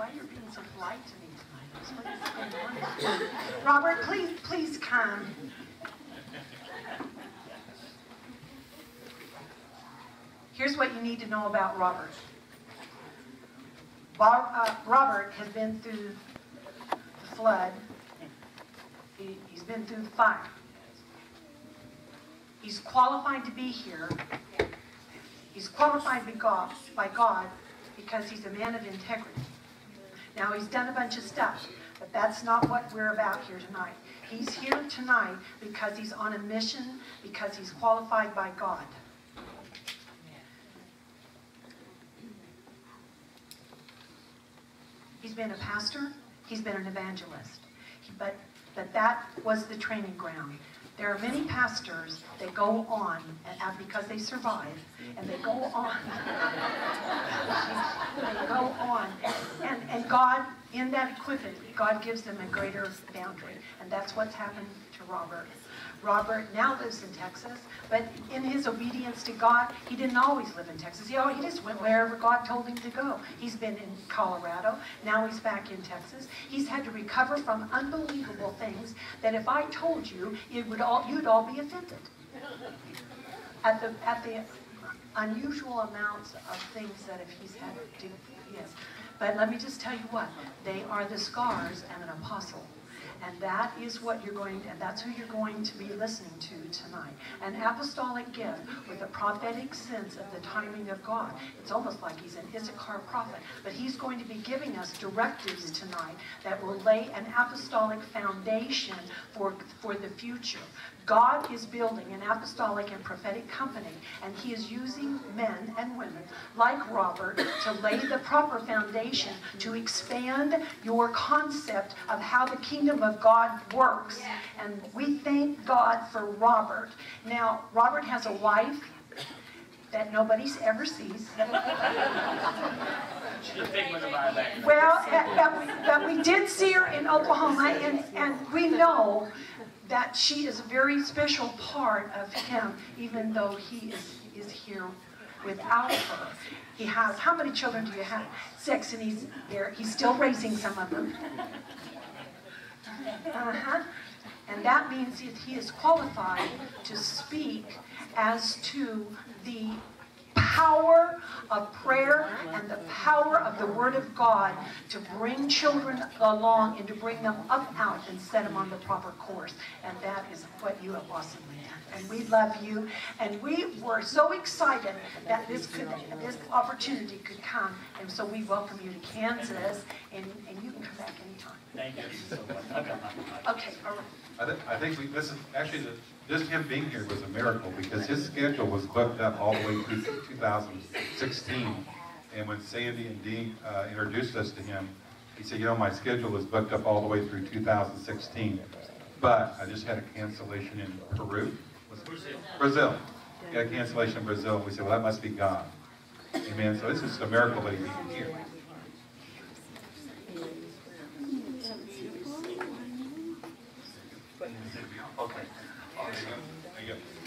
why you're being so polite to me tonight. Robert, please, please come. Here's what you need to know about Robert. Bob, uh, Robert has been through the flood. He, he's been through the fire. He's qualified to be here. He's qualified by God, by God because he's a man of integrity. Now, he's done a bunch of stuff, but that's not what we're about here tonight. He's here tonight because he's on a mission, because he's qualified by God. He's been a pastor, he's been an evangelist. But, but that was the training ground. There are many pastors that go on, and, because they survive, and they go on. they go on. And, and God, in that equipment, God gives them a greater boundary. And that's what's happened to Robert. Robert now lives in Texas, but in his obedience to God, he didn't always live in Texas. Know, he just went wherever God told him to go. He's been in Colorado, now he's back in Texas. He's had to recover from unbelievable things that if I told you, it would all you'd all be offended. At the at the unusual amounts of things that if he's had to do, yes. But let me just tell you what, they are the scars of an apostle. And that is what you're going and that's who you're going to be listening to tonight. An apostolic gift with a prophetic sense of the timing of God. It's almost like he's an Issachar prophet, but he's going to be giving us directives tonight that will lay an apostolic foundation for, for the future. God is building an apostolic and prophetic company, and he is using men and women like Robert to lay the proper foundation to expand your concept of how the kingdom of God works. And we thank God for Robert. Now, Robert has a wife that nobody ever sees. well, but we, but we did see her in Oklahoma, and, and we know that she is a very special part of him, even though he is, is here without her. He has, how many children do you have? Six, and he's there. He's still raising some of them. Uh-huh. And that means that he is qualified to speak as to the power of prayer and the power of the Word of God to bring children along and to bring them up out and set them on the proper course. And that is what you have awesomely done. And we love you. And we were so excited that this could, this opportunity could come. And so we welcome you to Kansas. And, and you can come back anytime. Thank you so much. Okay. Okay, all right. I, th I think we, this is actually the, just him being here was a miracle because his schedule was booked up all the way through 2016. And when Sandy and Dean uh, introduced us to him, he said, you know, my schedule is booked up all the way through 2016. But I just had a cancellation in Peru. Brazil. Brazil. Got a cancellation in Brazil. We said, well, that must be God. Amen. So this is a miracle that he's here.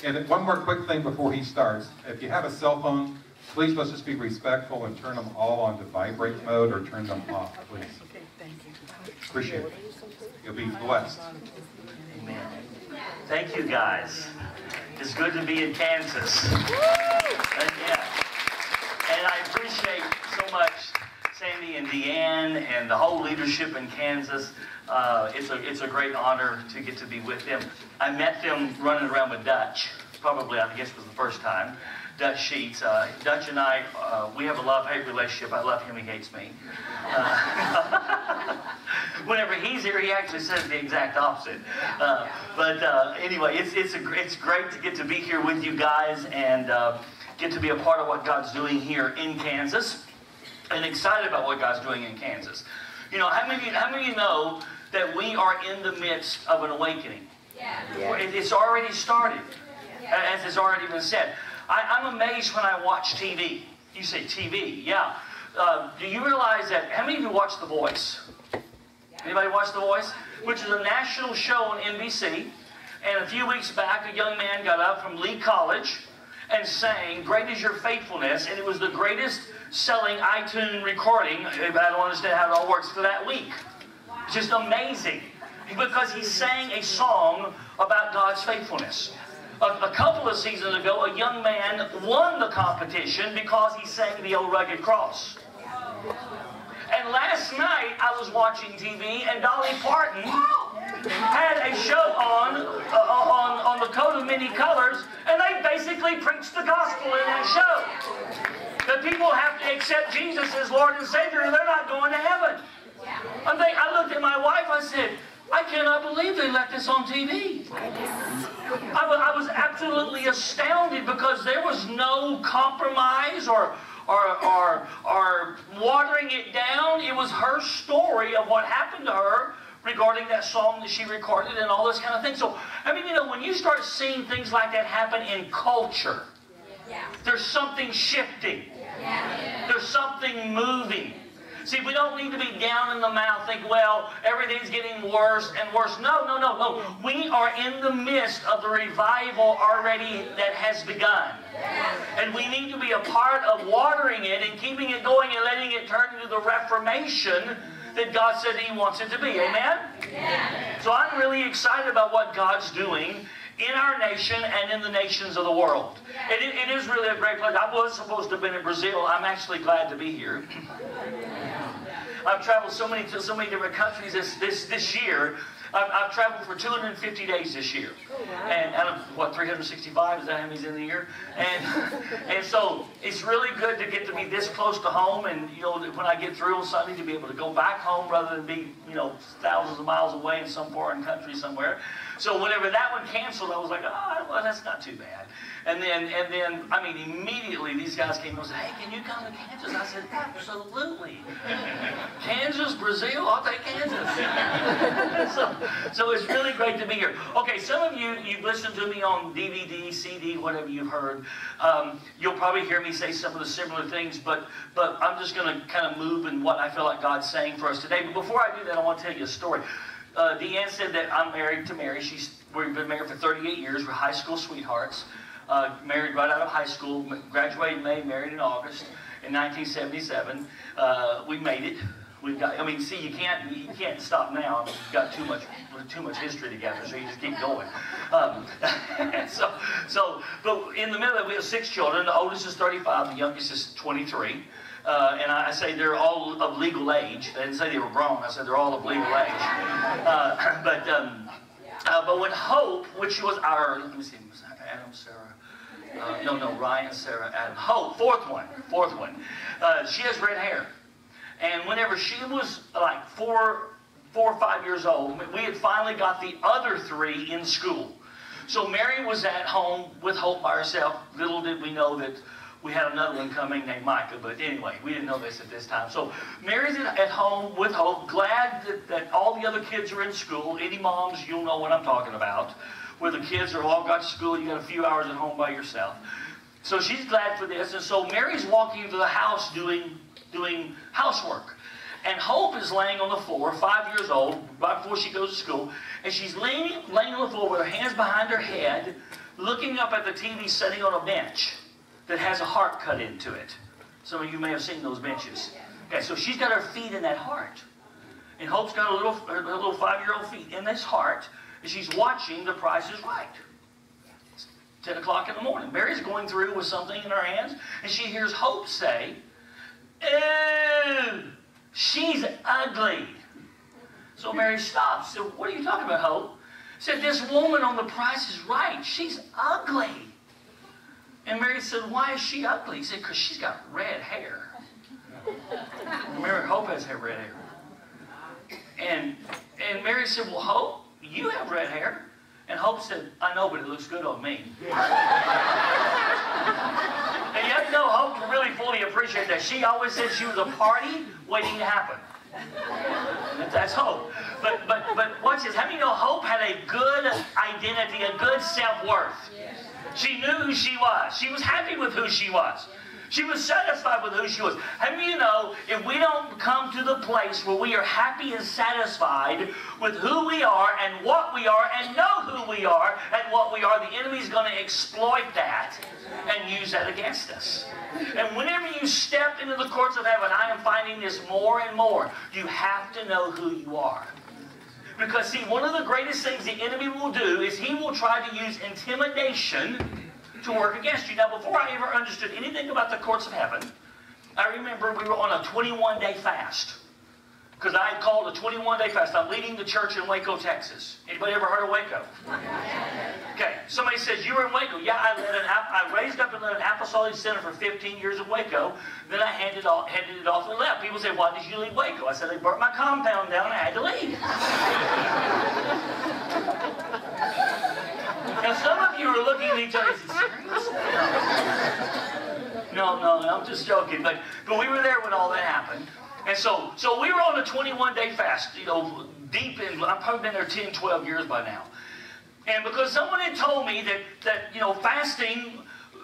And one more quick thing before he starts. If you have a cell phone, please let's just be respectful and turn them all on to vibrate mode or turn them off, please. Okay, thank you. Appreciate it. You'll be blessed. Amen. Thank you, guys. It's good to be in Kansas. And, yeah. And I appreciate so much Sandy and Deanne and the whole leadership in Kansas. Uh, it's, a, it's a great honor to get to be with them. I met them running around with Dutch, probably, I guess, was the first time. Dutch Sheets. Uh, Dutch and I, uh, we have a love-hate relationship. I love him, he hates me. Uh, whenever he's here, he actually says the exact opposite. Uh, but uh, anyway, it's, it's, a, it's great to get to be here with you guys and uh, get to be a part of what God's doing here in Kansas and excited about what God's doing in Kansas. You know, how many, how many of you know that we are in the midst of an awakening? Yeah. yeah. It's already started, yeah. as has already been said. I, am amazed when I watch TV. You say TV, yeah. Uh, do you realize that, how many of you watch The Voice? Anybody watch The Voice? Which is a national show on NBC. And a few weeks back, a young man got up from Lee College, and sang Great is Your Faithfulness, and it was the greatest selling iTunes recording. I don't understand how it all works for that week. Just amazing. Because he sang a song about God's faithfulness. A, a, couple of seasons ago, a young man won the competition because he sang the old rugged cross. And last night I was watching TV and Dolly Parton had a show on uh, on on the coat of many colors, and they basically preached the gospel in that show. That people have to accept Jesus as Lord and Savior, or they're not going to heaven. I think I looked at my wife. I said, I cannot believe they let this on TV. I was, I was absolutely astounded because there was no compromise or or, or, or watering it down. It was her story of what happened to her regarding that song that she recorded and all this kind of thing. So, I mean, you know, when you start seeing things like that happen in culture, yeah. there's something shifting. Yeah. There's something moving. See, we don't need to be down in the mouth, think, well, everything's getting worse and worse. No, no, no, no. We are in the midst of the revival already that has begun. And we need to be a part of watering it and keeping it going and letting it turn into the reformation that God said He wants it to be. Amen? So I'm really excited about what God's doing in our nation and in the nations of the world. It, it is really a great place. I was supposed to have been in Brazil. I'm actually glad to be here. I've traveled so many to so many different countries this this this year. I've, I've traveled for 250 days this year, oh, wow. and out of what 365 is that how many's in the year? And and so it's really good to get to be this close to home, and you know when I get through on Sunday to be able to go back home rather than be you know thousands of miles away in some foreign country somewhere. So whenever that one canceled, I was like, oh, well, that's not too bad. And then, and then, I mean, immediately these guys came and said, hey, can you come to Kansas? I said, absolutely. Kansas, Brazil, I'll take Kansas. so, so it's really great to be here. Okay, some of you, you've listened to me on DVD, CD, whatever you've heard. Um, you'll probably hear me say some of the similar things, but, but I'm just going to kind of move in what I feel like God's saying for us today. But before I do that, I want to tell you a story. Uh, Deanne said that I'm married to Mary. She's, we've been married for 38 years. We're high school sweethearts uh, married right out of high school, graduated in May, married in August in 1977. Uh, we made it. We've got. I mean, see, you can't you can't stop now. I mean, you've got too much too much history together, so you just keep going. Um, so so, but in the middle, we have six children. The oldest is 35. The youngest is 23. Uh, and I, say they're all of legal age. I didn't say they were grown. I said they're all of legal age. Uh, but um, uh, but when Hope, which was our let me see, Adam, Sarah, uh, no, no, Ryan, Sarah, Adam. Oh, fourth one. Fourth one. Uh, she has red hair. And whenever she was like four, four or five years old, we had finally got the other three in school. So Mary was at home with Hope by herself. Little did we know that we had another one coming named Micah, but anyway, we didn't know this at this time. So Mary's at home with Hope, glad that, that all the other kids are in school. Any moms, you'll know what I'm talking about where the kids are all got to school, you got a few hours at home by yourself. So she's glad for this. And so Mary's walking into the house doing, doing housework. And Hope is laying on the floor, five years old, right before she goes to school. And she's laying, laying on the floor with her hands behind her head, looking up at the TV sitting on a bench that has a heart cut into it. Some of you may have seen those benches. Okay, so she's got her feet in that heart. And Hope's got a little, her little five-year-old feet in this heart she's watching The Price is Right. It's 10 o'clock in the morning. Mary's going through with something in her hands, and she hears Hope say, Ew, she's ugly. So Mary stops. So what are you talking about, Hope? Said, this woman on The Price is Right. She's ugly. And Mary said, why is she ugly? He said, because she's got red hair. Mary Hope has red hair. And, and Mary said, well, Hope, you have red hair. And Hope said, I know, but it looks good on me. and you have to know Hope to really fully appreciate that. She always said she was a party waiting to happen. That's Hope. But but but watch this. How many know Hope had a good identity, a good self-worth? She knew who she was. She was happy with who she was. She was satisfied with who she was. How you know if we don't come to the place where we are happy and satisfied with who we are and what we are and know who we are and what we are, the enemy is going to exploit that and use that against us. And whenever you step into the courts of heaven, I am finding this more and more. You have to know who you are. Because, see, one of the greatest things the enemy will do is he will try to use intimidation to work against you. Now, before I ever understood anything about the courts of heaven, I remember we were on a 21 day fast. Because I had called a 21 day fast. I'm leading the church in Waco, Texas. Anybody ever heard of Waco? Okay, somebody says, You were in Waco. Yeah, I, led an, I raised up and led an apostolic center for 15 years in Waco. Then I handed, off, handed it off and left. People say, Why did you leave Waco? I said, They burnt my compound down and I had to leave. now, some of you are looking at each other and No, no, I'm just joking. But, but we were there when all that happened. And so, so we were on a 21 day fast, you know, deep in, I've probably been there 10, 12 years by now. And because someone had told me that, that, you know, fasting,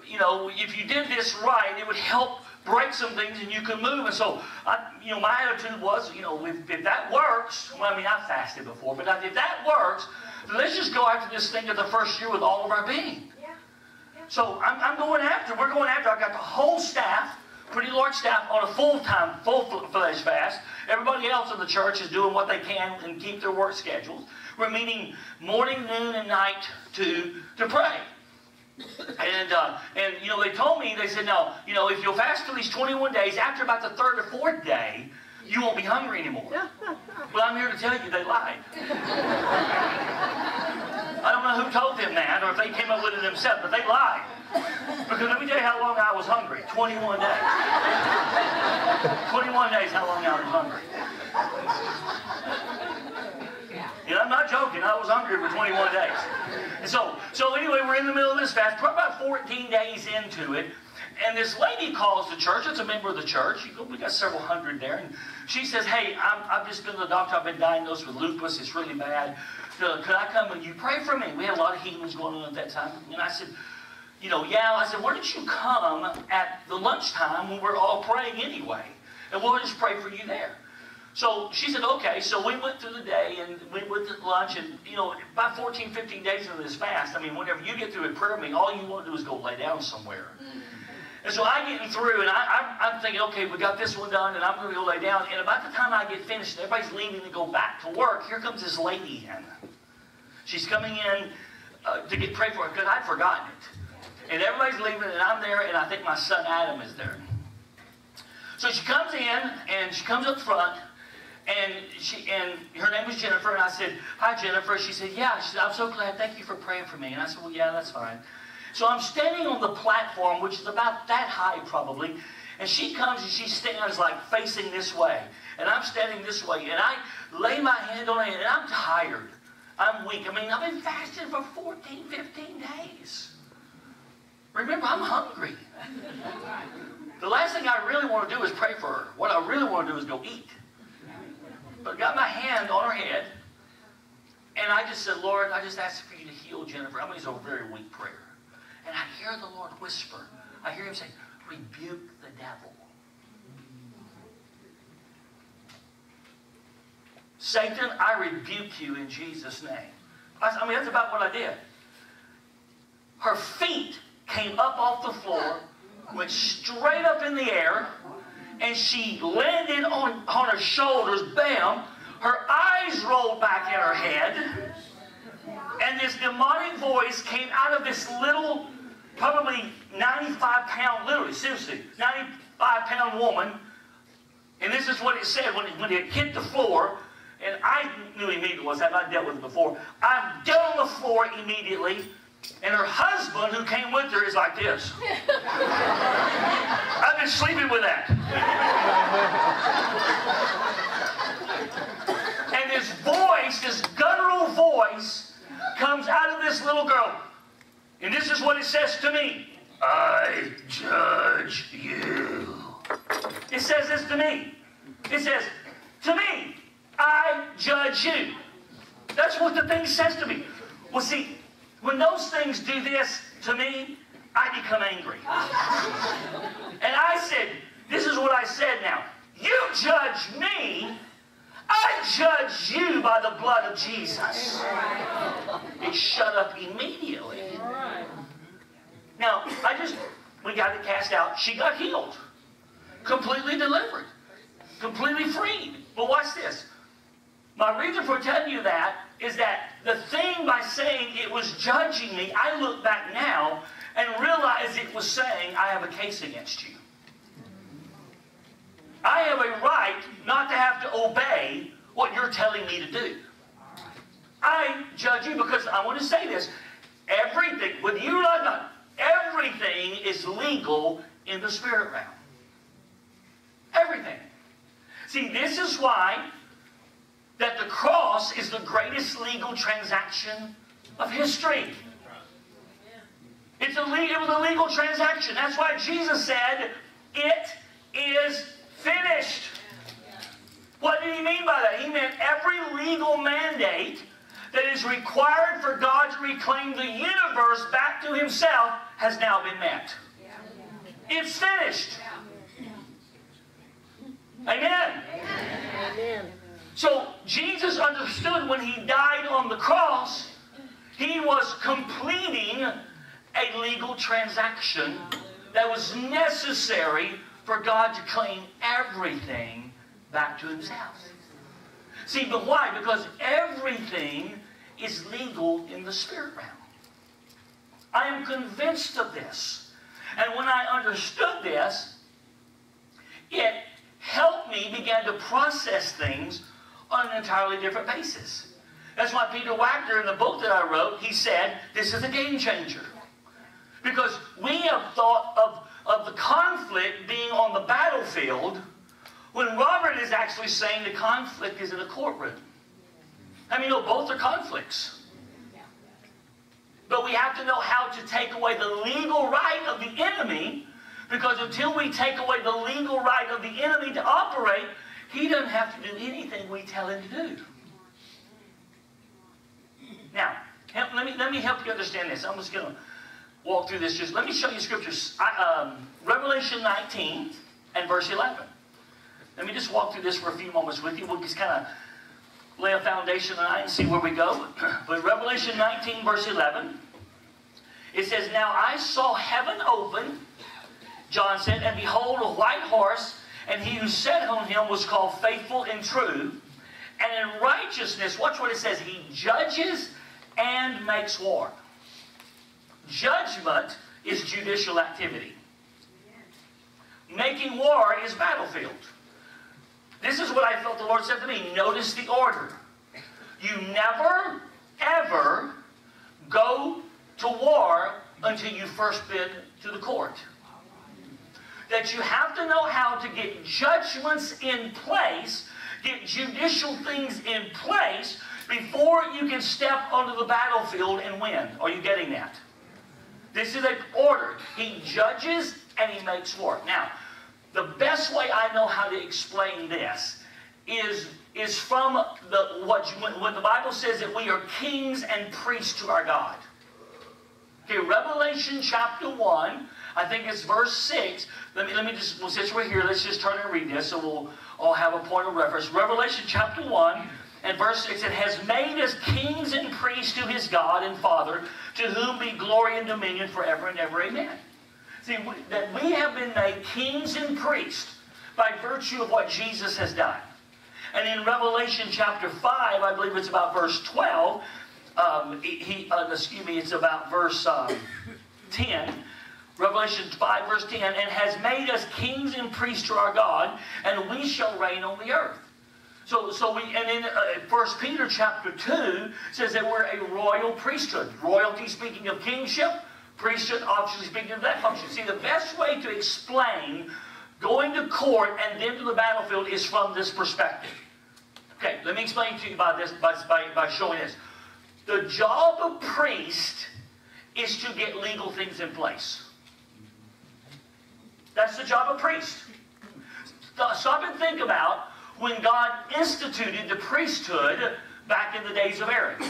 you know, if you did this right, it would help break some things and you could move. And so, I, you know, my attitude was, you know, if, if that works, well, I mean, I fasted before, but if that works, let's just go after this thing of the first year with all of our being. So I'm, I'm going after, we're going after, I've got the whole staff pretty large staff on a full-time, full-fledged fast. Everybody else in the church is doing what they can and keep their work schedules. We're meeting morning, noon, and night to, to pray. And, uh, and, you know, they told me, they said, no, you know, if you'll fast for these 21 days, after about the third or fourth day, you won't be hungry anymore. well, I'm here to tell you they lied. I don't know who told them that or if they came up with it themselves, but they lied. Because let me tell you how long I was hungry. 21 days. 21 days how long I was hungry. And I'm not joking. I was hungry for 21 days. And so, so anyway, we're in the middle of this fast. Probably about 14 days into it. And this lady calls the church. It's a member of the church. We got several hundred there. And she says, hey, i have just been to the doctor. I've been diagnosed with lupus. It's really bad. Uh, could I come and you pray for me? We had a lot of healings going on at that time. And I said, you know, yeah. I said, why don't you come at the lunchtime when we're all praying anyway? And we'll just pray for you there. So she said, okay. So we went through the day and we went to lunch. And, you know, about 14, 15 days into this fast, I mean, whenever you get through a prayer meeting, all you want to do is go lay down somewhere. Mm-hmm. And so I'm getting through, and I, am thinking, okay, we got this one done, and I'm going to go lay down. And about the time I get finished, everybody's leaving to go back to work. Here comes this lady in. She's coming in uh, to get prayed for because I'd forgotten it. And everybody's leaving, and I'm there, and I think my son Adam is there. So she comes in, and she comes up front, and she and her name was Jennifer, and I said, "Hi, Jennifer." She said, "Yeah." She said, "I'm so glad. Thank you for praying for me." And I said, "Well, yeah, that's fine." So I'm standing on the platform, which is about that high probably, and she comes and she stands like facing this way, and I'm standing this way, and I lay my hand on her, and I'm tired. I'm weak. I mean, I've been fasting for 14, 15 days. Remember, I'm hungry. The last thing I really want to do is pray for her. What I really want to do is go eat. But I got my hand on her head, and I just said, Lord, I just ask for you to heal Jennifer. I mean, it's a very weak prayer. And I hear the Lord whisper. I hear him say, rebuke the devil. Satan, I rebuke you in Jesus' name. I mean, that's about what I did. Her feet came up off the floor, went straight up in the air, and she landed on, on her shoulders, bam. Her eyes rolled back in her head, and this demonic voice came out of this little, probably 95 pound, literally, seriously, 95 pound woman. And this is what it said when it, when it hit the floor. And I knew immediately was that I dealt with it before. I'm down on the floor immediately. And her husband, who came with her, is like this. I've been sleeping with that. and this voice, this guttural voice, comes out of this little girl. And this is what it says to me I judge you. It says this to me. It says, To me, I judge you. That's what the thing says to me. Well, see, when those things do this to me, I become angry. and I said, This is what I said now. You judge me, I judge you by the blood of Jesus. It shut up immediately. Now, I just, we got it cast out. She got healed, completely delivered, completely freed. But watch this. My reason for telling you that is that the thing by saying it was judging me, I look back now and realize it was saying, I have a case against you. I have a right not to have to obey what you're telling me to do. I judge you because I want to say this. Everything, whether you or not, everything is legal in the spirit realm. Everything. See, this is why that the cross is the greatest legal transaction of history. It's a legal, it was a legal transaction. That's why Jesus said, it is finished. What did he mean by that? He meant every legal mandate that is required for God to reclaim the universe back to himself has now been met. It's finished. Amen. Amen. So Jesus understood when he died on the cross, he was completing a legal transaction that was necessary for God to claim everything back to himself. See, but why? Because everything is legal in the spirit realm. I am convinced of this. And when I understood this, it helped me begin to process things on an entirely different basis. That's why Peter Wagner, in the book that I wrote, he said, this is a game changer. Because we have thought of, of the conflict being on the battlefield when Robert is actually saying the conflict is in a courtroom. I mean, both are conflicts. But we have to know how to take away the legal right of the enemy because until we take away the legal right of the enemy to operate, he doesn't have to do anything we tell him to do. Now, help, let, me, let me help you understand this. I'm just going to walk through this. Just let me show you scriptures. I, um, Revelation 19 and verse 11. Let me just walk through this for a few moments with you. We'll just kind of lay a foundation tonight and see where we go. But Revelation 19, verse 11, it says, Now I saw heaven open, John said, and behold, a white horse, and he who sat on him was called faithful and true. And in righteousness, watch what it says, he judges and makes war. Judgment is judicial activity. Making war is battlefield. This is what I felt the Lord said to me. Notice the order. You never, ever go to war until you first been to the court. That you have to know how to get judgments in place, get judicial things in place before you can step onto the battlefield and win. Are you getting that? This is an order. He judges and he makes war. Now, the best way I know how to explain this is, is from the, what, when the Bible says that we are kings and priests to our God. Okay, Revelation chapter 1, I think it's verse 6. Let me, let me just, well, since we're here, let's just turn and read this so we'll all have a point of reference. Revelation chapter 1 and verse 6, it has made us kings and priests to his God and Father, to whom be glory and dominion forever and ever. Amen. See, that we have been made kings and priests by virtue of what Jesus has done. And in Revelation chapter 5, I believe it's about verse 12, um, he, uh, excuse me, it's about verse um, 10. Revelation 5, verse 10, and has made us kings and priests to our God, and we shall reign on the earth. So, so we, and in uh, 1 Peter chapter 2 says that we're a royal priesthood. Royalty, speaking of kingship, priesthood, obviously speaking of that function. See, the best way to explain going to court and then to the battlefield is from this perspective. Okay, let me explain to you about this by, by, by showing this. The job of priest is to get legal things in place. That's the job of priest. Stop and think about when God instituted the priesthood back in the days of Aaron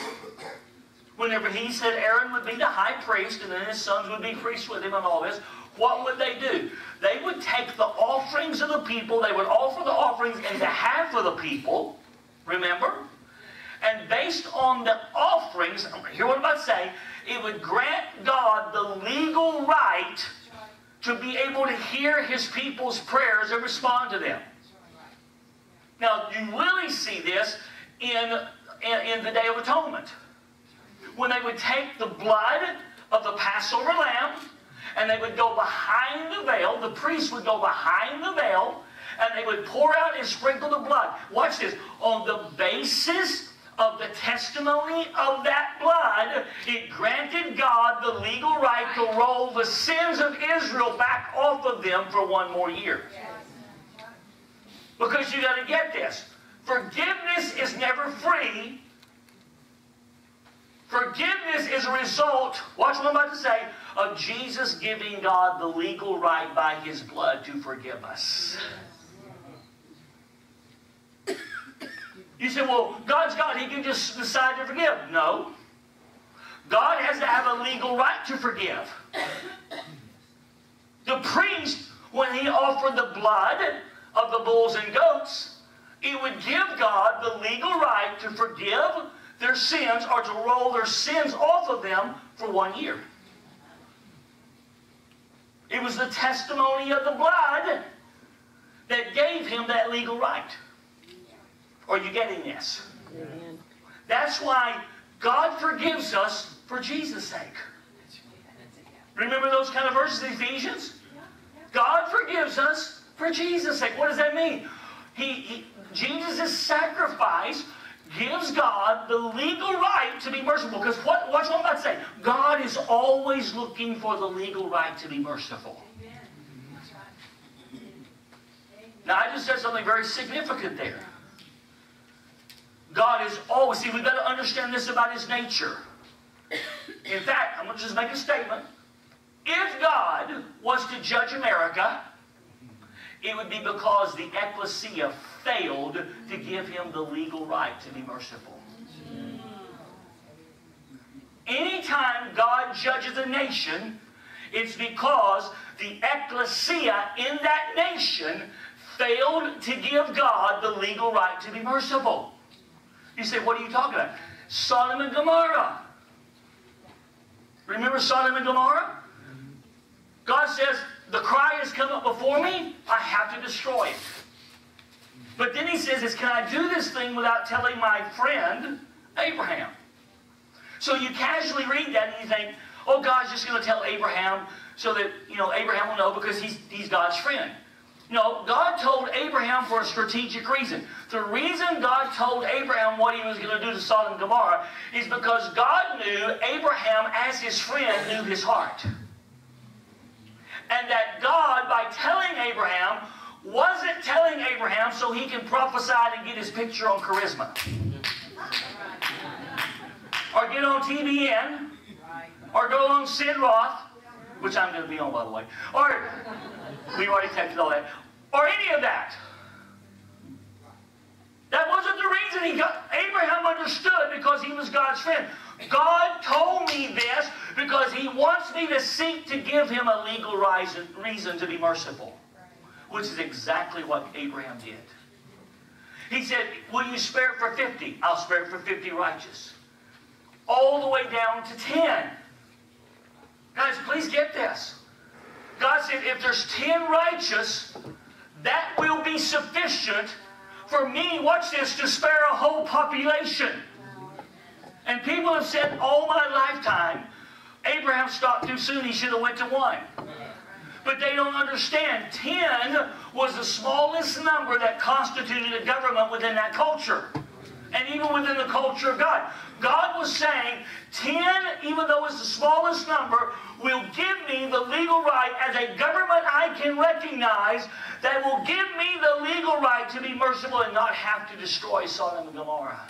whenever he said Aaron would be the high priest and then his sons would be priests with him and all this, what would they do? They would take the offerings of the people. They would offer the offerings in behalf of the people. Remember? And based on the offerings, hear what I'm about to say, it would grant God the legal right to be able to hear his people's prayers and respond to them. Now, you really see this in, in, in the Day of Atonement. When they would take the blood of the Passover lamb and they would go behind the veil, the priest would go behind the veil and they would pour out and sprinkle the blood. Watch this. On the basis of the testimony of that blood, it granted God the legal right to roll the sins of Israel back off of them for one more year. Because you got to get this. Forgiveness is never free. Forgiveness is a result, watch what I'm about to say, of Jesus giving God the legal right by his blood to forgive us. You say, well, God's God. He can just decide to forgive. No. God has to have a legal right to forgive. The priest, when he offered the blood of the bulls and goats, it would give God the legal right to forgive their sins or to roll their sins off of them for one year. It was the testimony of the blood that gave him that legal right. Are you getting this? Amen. That's why God forgives us for Jesus' sake. Remember those kind of verses in Ephesians? God forgives us for Jesus' sake. What does that mean? He, he Jesus' sacrifice gives God the legal right to be merciful. Because what, watch what I'm about to say. God is always looking for the legal right to be merciful. Now, I just said something very significant there. God is always, see, we've got to understand this about his nature. In fact, I'm going to just make a statement. If God was to judge America, it would be because the ecclesia failed to give him the legal right to be merciful. Anytime God judges a nation, it's because the ecclesia in that nation failed to give God the legal right to be merciful. You say, what are you talking about? Sodom and Gomorrah. Remember Sodom and Gomorrah? God says, the cry has come up before me, I have to destroy it. But then he says, is, can I do this thing without telling my friend Abraham? So you casually read that and you think, oh, God's just going to tell Abraham so that, you know, Abraham will know because he's, he's God's friend. No, God told Abraham for a strategic reason. The reason God told Abraham what he was going to do to Sodom and Gomorrah is because God knew Abraham, as his friend, knew his heart. And that God, by telling Abraham, wasn't telling Abraham so he can prophesy and get his picture on charisma. Or get on TBN. Or go on Sid Roth, which I'm going to be on, by the way. Or we already texted all that. Or any of that. That wasn't the reason he got. Abraham understood because he was God's friend. God told me this because he wants me to seek to give him a legal reason, reason to be merciful. Which is exactly what Abraham did. He said, Will you spare it for 50? I'll spare it for 50 righteous. All the way down to 10. Guys, please get this. God said, if there's 10 righteous, that will be sufficient for me, watch this, to spare a whole population. And people have said all my lifetime, Abraham stopped too soon, he should have went to one. But they don't understand. 10 was the smallest number that constituted a government within that culture. And even within the culture of God. God was saying, 10, even though it's the smallest number, will give me the legal right as a government I can recognize that will give me the legal right to be merciful and not have to destroy Sodom and Gomorrah.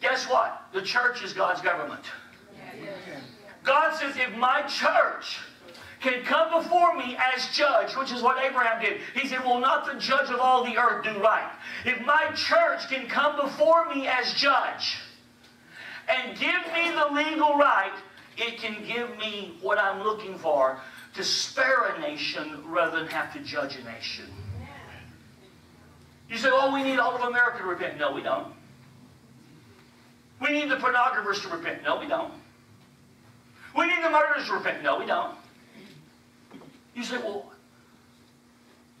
Guess what? The church is God's government. God says, if my church can come before me as judge, which is what Abraham did. He said, Will not the judge of all the earth do right? If my church can come before me as judge and give me the legal right, it can give me what I'm looking for to spare a nation rather than have to judge a nation. You say, oh, we need all of America to repent. No, we don't. We need the pornographers to repent. No, we don't. We need the murderers to repent. No, we don't. You say, well,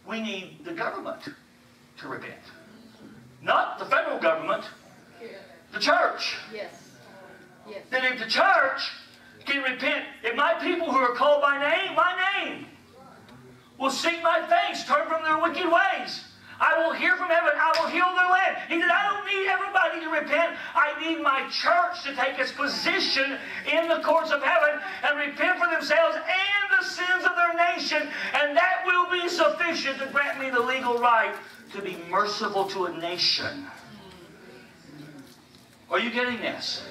we need the government to repent. Not the federal government, the church. Yes. Yes. Then if the church can repent, if my people who are called by name, my name, will seek my face, turn from their wicked ways, I will hear from heaven, I will heal their land. He said, I don't need everybody to repent. I need my church to take its position in the courts of heaven and repent for themselves and the sins of their nation, and that will be sufficient to grant me the legal right to be merciful to a nation. Are you getting this?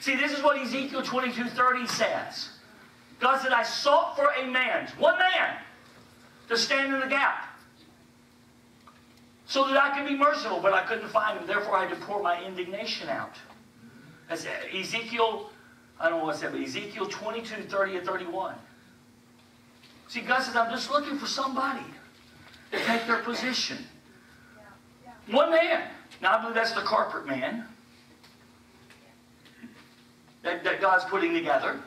See, this is what Ezekiel 22:30 says. God said, I sought for a man, one man, to stand in the gap so that I could be merciful, but I couldn't find him. Therefore, I had to pour my indignation out. Ezekiel, I don't know what's that, but Ezekiel 22, 30 and 31. See, God says, I'm just looking for somebody to take their position. One man. Now, I believe that's the corporate man that, that God's putting together.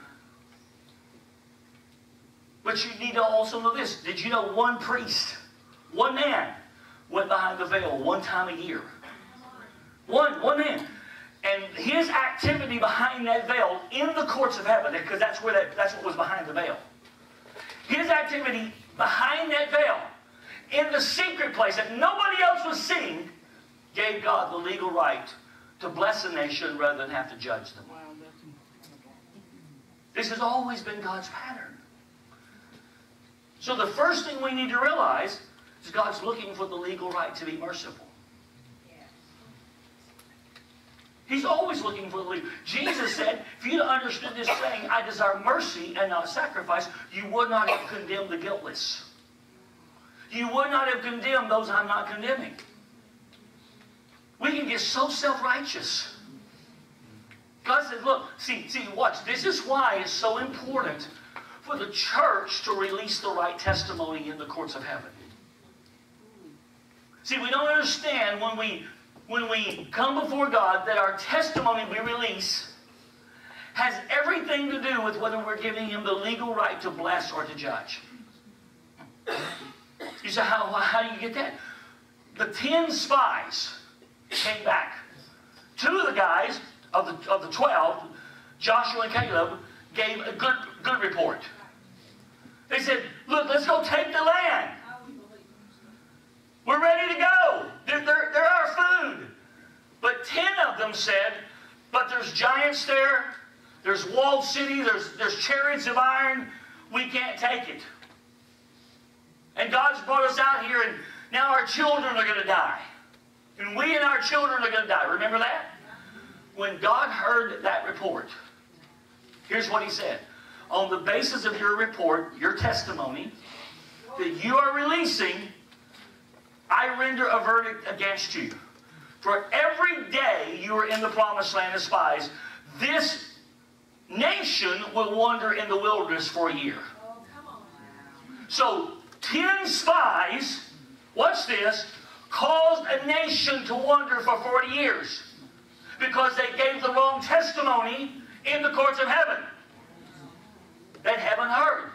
But you need to also know this. Did you know one priest, one man, went behind the veil one time a year? One, one man. And his activity behind that veil in the courts of heaven, because that's where that, that's what was behind the veil. His activity behind that veil, in the secret place that nobody else was seeing, gave God the legal right to bless a nation rather than have to judge them. This has always been God's pattern. So the first thing we need to realize is God's looking for the legal right to be merciful. He's always looking for the legal. Jesus said, if you'd understood this saying, I desire mercy and not sacrifice, you would not have condemned the guiltless. You would not have condemned those I'm not condemning. We can get so self-righteous. God said, look, see, see, watch. This is why it's so important for the church to release the right testimony in the courts of heaven. See, we don't understand when we when we come before God that our testimony we release has everything to do with whether we're giving him the legal right to bless or to judge. You say, how, how do you get that? The ten spies came back. Two of the guys of the, of the 12, Joshua and Caleb, gave a good, good report. They said, look, let's go take the land. We're ready to go. They're, they're, they're our food. But ten of them said, but there's giants there. There's walled city. There's, there's chariots of iron. We can't take it. And God's brought us out here, and now our children are going to die. And we and our children are going to die. Remember that? When God heard that report, here's what he said. On the basis of your report, your testimony, that you are releasing, I render a verdict against you. For every day you are in the promised land as spies, this nation will wander in the wilderness for a year. So, ten spies, watch this, caused a nation to wander for 40 years because they gave the wrong testimony in the courts of heaven that heaven heard.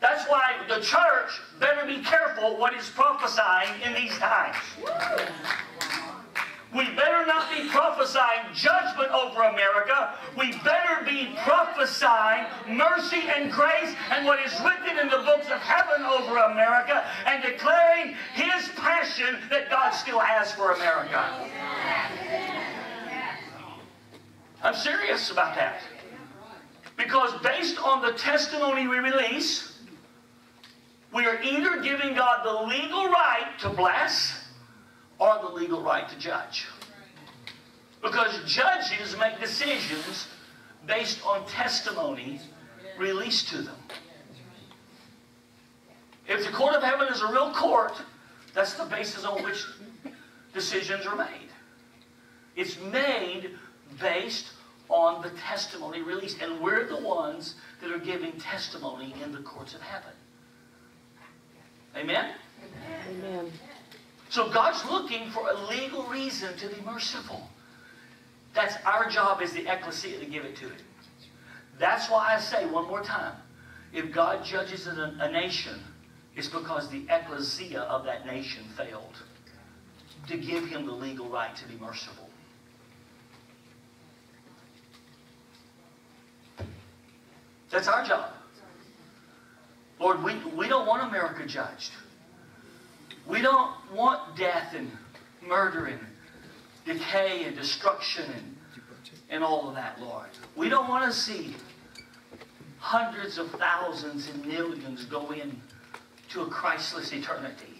That's why the church better be careful what is prophesying in these times. We better not be prophesying judgment over America. We better be prophesying mercy and grace and what is written in the books of heaven over America and declaring His passion that God still has for America. I'm serious about that. Because based on the testimony we release, we are either giving God the legal right to bless or the legal right to judge. Because judges make decisions based on testimony released to them. If the court of heaven is a real court, that's the basis on which decisions are made. It's made based on the testimony released. And we're the ones that are giving testimony in the courts of heaven. Amen? Amen. So God's looking for a legal reason to be merciful. That's our job as the ecclesia to give it to him. That's why I say one more time, if God judges a, a nation, it's because the ecclesia of that nation failed to give him the legal right to be merciful. That's our job. Lord, we, we don't want America judged. We don't want death and murder and decay and destruction and, and all of that, Lord. We don't want to see hundreds of thousands and millions go in to a Christless eternity.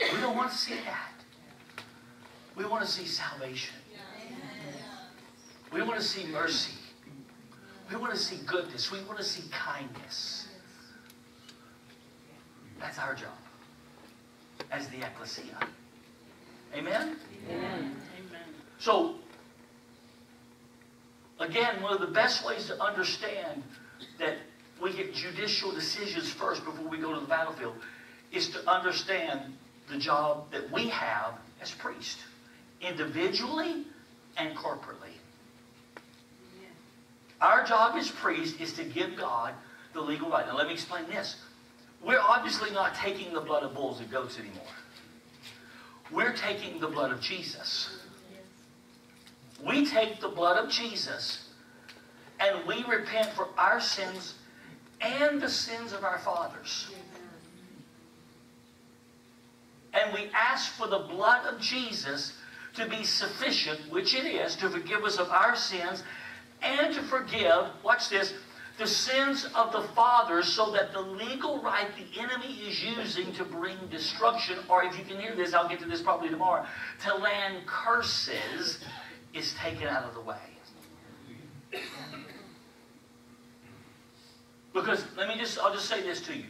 We don't want to see that. We want to see salvation. We want to see mercy. We want to see goodness. We want to see kindness. That's our job as the ecclesia. Amen? Amen. Amen. So, again, one of the best ways to understand that we get judicial decisions first before we go to the battlefield is to understand the job that we have as priests, individually and corporately. Our job as priests is to give God the legal right. Now, let me explain this. We're obviously not taking the blood of bulls and goats anymore. We're taking the blood of Jesus. We take the blood of Jesus and we repent for our sins and the sins of our fathers. And we ask for the blood of Jesus to be sufficient, which it is, to forgive us of our sins and to forgive, watch this, the sins of the fathers so that the legal right the enemy is using to bring destruction, or if you can hear this, I'll get to this probably tomorrow, to land curses is taken out of the way. Because, let me just, I'll just say this to you.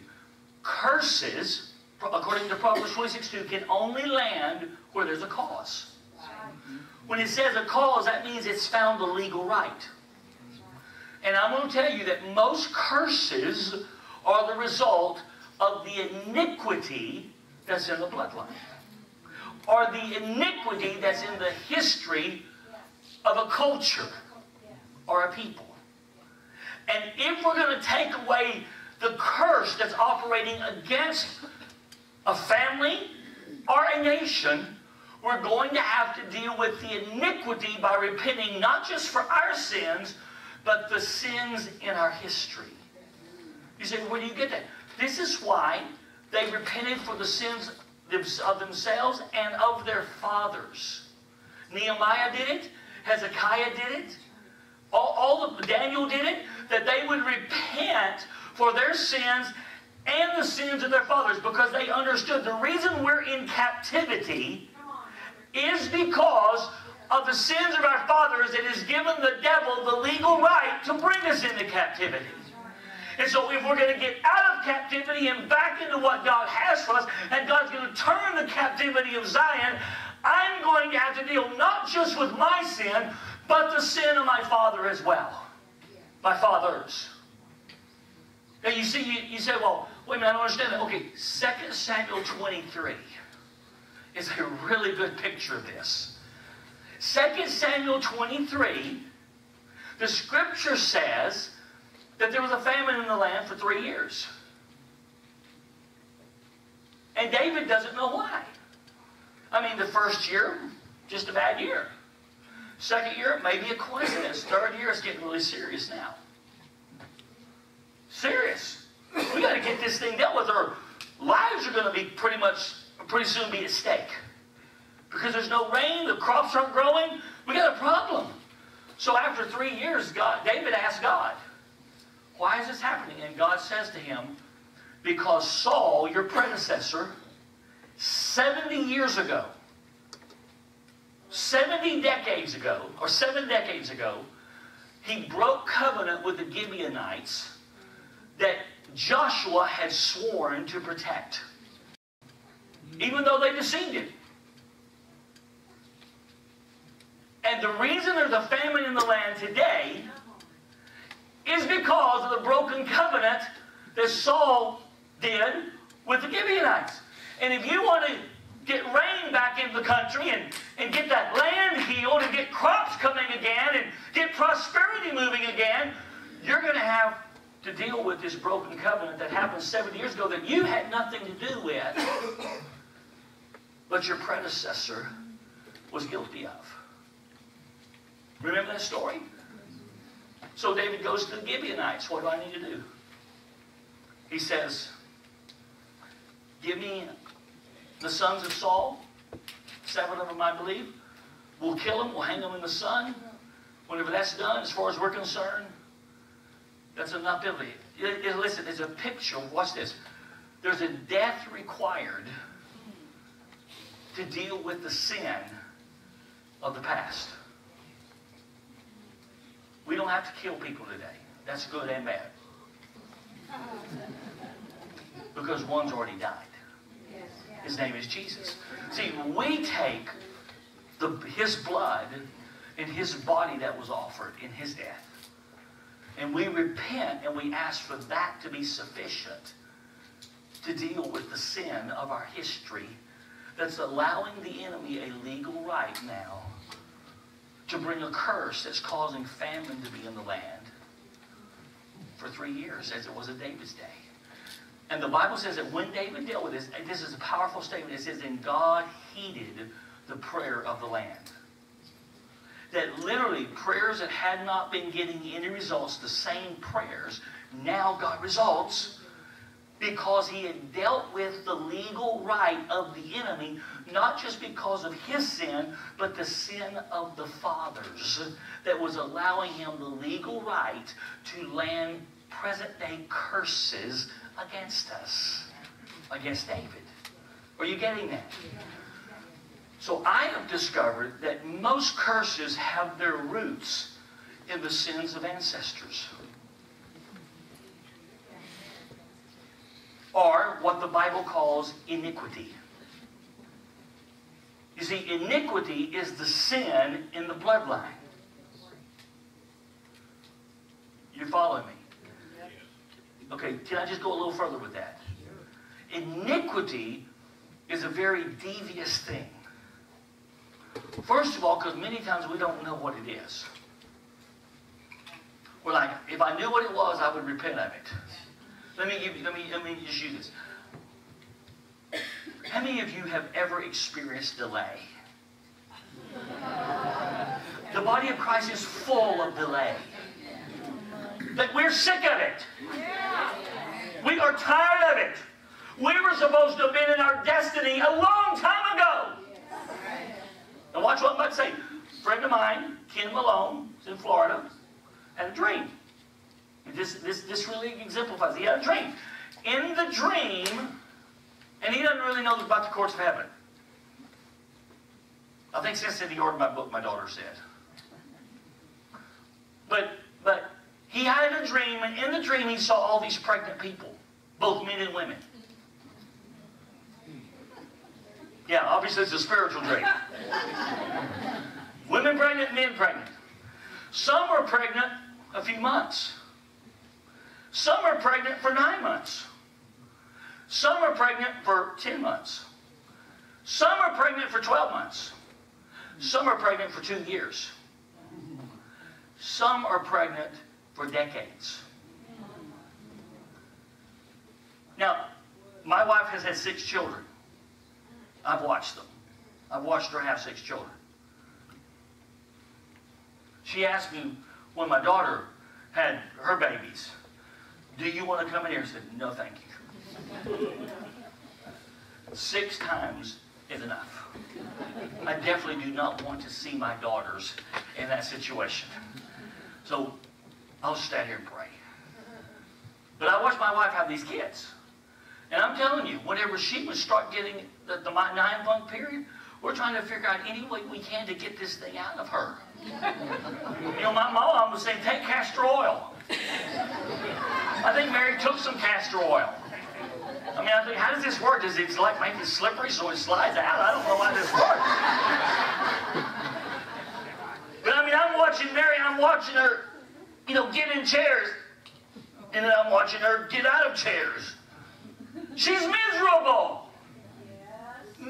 Curses, according to Proverbs 26 2, can only land where there's a cause. When it says a cause, that means it's found a legal right. And I'm going to tell you that most curses are the result of the iniquity that's in the bloodline. Or the iniquity that's in the history of a culture or a people. And if we're going to take away the curse that's operating against a family or a nation, we're going to have to deal with the iniquity by repenting not just for our sins, but the sins in our history. You say, where do you get that? This is why they repented for the sins of themselves and of their fathers. Nehemiah did it. Hezekiah did it. All, all of Daniel did it. That they would repent for their sins and the sins of their fathers because they understood the reason we're in captivity is because of the sins of our fathers that has given the devil the legal right to bring us into captivity. And so if we're going to get out of captivity and back into what God has for us, and God's going to turn the captivity of Zion, I'm going to have to deal not just with my sin, but the sin of my father as well. My fathers. Now you see, you, you say, well, wait a minute, I don't understand that. Okay, 2 Samuel 23 is a really good picture of this. 2 Samuel 23, the scripture says that there was a famine in the land for three years. And David doesn't know why. I mean, the first year, just a bad year. Second year, maybe a coincidence. Third year, it's getting really serious now. Serious. We got to get this thing dealt with. Our lives are going to be pretty much, pretty soon be at stake. Because there's no rain, the crops aren't growing. We got a problem. So after three years, God, David asked God, why is this happening? And God says to him, because Saul, your predecessor, 70 years ago, 70 decades ago, or seven decades ago, he broke covenant with the Gibeonites that Joshua had sworn to protect. Even though they deceived him. And the reason there's a famine in the land today is because of the broken covenant that Saul did with the Gibeonites. And if you want to get rain back into the country and, and get that land healed and get crops coming again and get prosperity moving again, you're going to have to deal with this broken covenant that happened 70 years ago that you had nothing to do with, but your predecessor was guilty of. Remember that story? So David goes to the Gibeonites. What do I need to do? He says, Give me the sons of Saul, seven of them, I believe. We'll kill them, we'll hang them in the sun. Whenever that's done, as far as we're concerned, that's enough it, listen, it's a picture. Watch this. There's a death required to deal with the sin of the past. We don't have to kill people today. That's good and bad. Because one's already died. His name is Jesus. See, we take the, his blood and his body that was offered in his death. And we repent and we ask for that to be sufficient to deal with the sin of our history that's allowing the enemy a legal right now to bring a curse that's causing famine to be in the land for three years, as it was in David's day. And the Bible says that when David dealt with this, this is a powerful statement. It says, and God heeded the prayer of the land. That literally prayers that had not been getting any results, the same prayers, now got results because he had dealt with the legal right of the enemy, not just because of his sin, but the sin of the fathers that was allowing him the legal right to land present day curses against us, against David. Are you getting that? So I have discovered that most curses have their roots in the sins of ancestors. Or what the Bible calls iniquity. You see, iniquity is the sin in the bloodline. You follow me? Okay, can I just go a little further with that? Iniquity is a very devious thing. First of all, because many times we don't know what it is. We're like, if I knew what it was, I would repent of it. Let me give you, let me, let me just use this. How many of you have ever experienced delay? The body of Christ is full of delay. That we're sick of it. We are tired of it. We were supposed to have been in our destiny a long time ago. Now watch what I'm about to say. A friend of mine, Ken Malone, is in Florida, had a dream. This, this, this really exemplifies. He had a dream. In the dream, and he doesn't really know about the courts of heaven. I think since in the order of my book, my daughter said. But, but he had a dream, and in the dream he saw all these pregnant people, both men and women. Yeah, obviously it's a spiritual dream. women pregnant, men pregnant. Some were pregnant a few months. Some are pregnant for nine months. Some are pregnant for 10 months. Some are pregnant for 12 months. Some are pregnant for two years. Some are pregnant for decades. Now, my wife has had six children. I've watched them. I've watched her have six children. She asked me when my daughter had her babies, do you want to come in here? I said, no, thank you. Six times is enough. I definitely do not want to see my daughters in that situation. So I'll stand here and pray. But I watched my wife have these kids. And I'm telling you, whenever she would start getting the, the nine month period, we're trying to figure out any way we can to get this thing out of her. You know, my mom would say, take castor oil. I think Mary took some castor oil. I mean, I think, how does this work? Does it like make it slippery so it slides out? I don't know why this works. But I mean, I'm watching Mary, I'm watching her, you know, get in chairs, and then I'm watching her get out of chairs. She's miserable.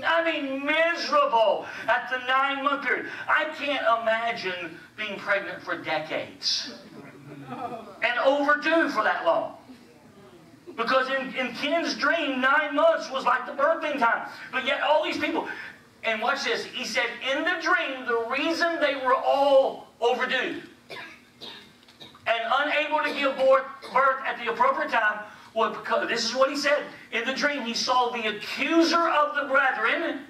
I mean, miserable at the nine month period. I can't imagine being pregnant for decades and overdue for that long. Because in, in Ken's dream, nine months was like the birthing time. But yet, all these people, and watch this, he said, in the dream, the reason they were all overdue and unable to give birth at the appropriate time was because, this is what he said, in the dream, he saw the accuser of the brethren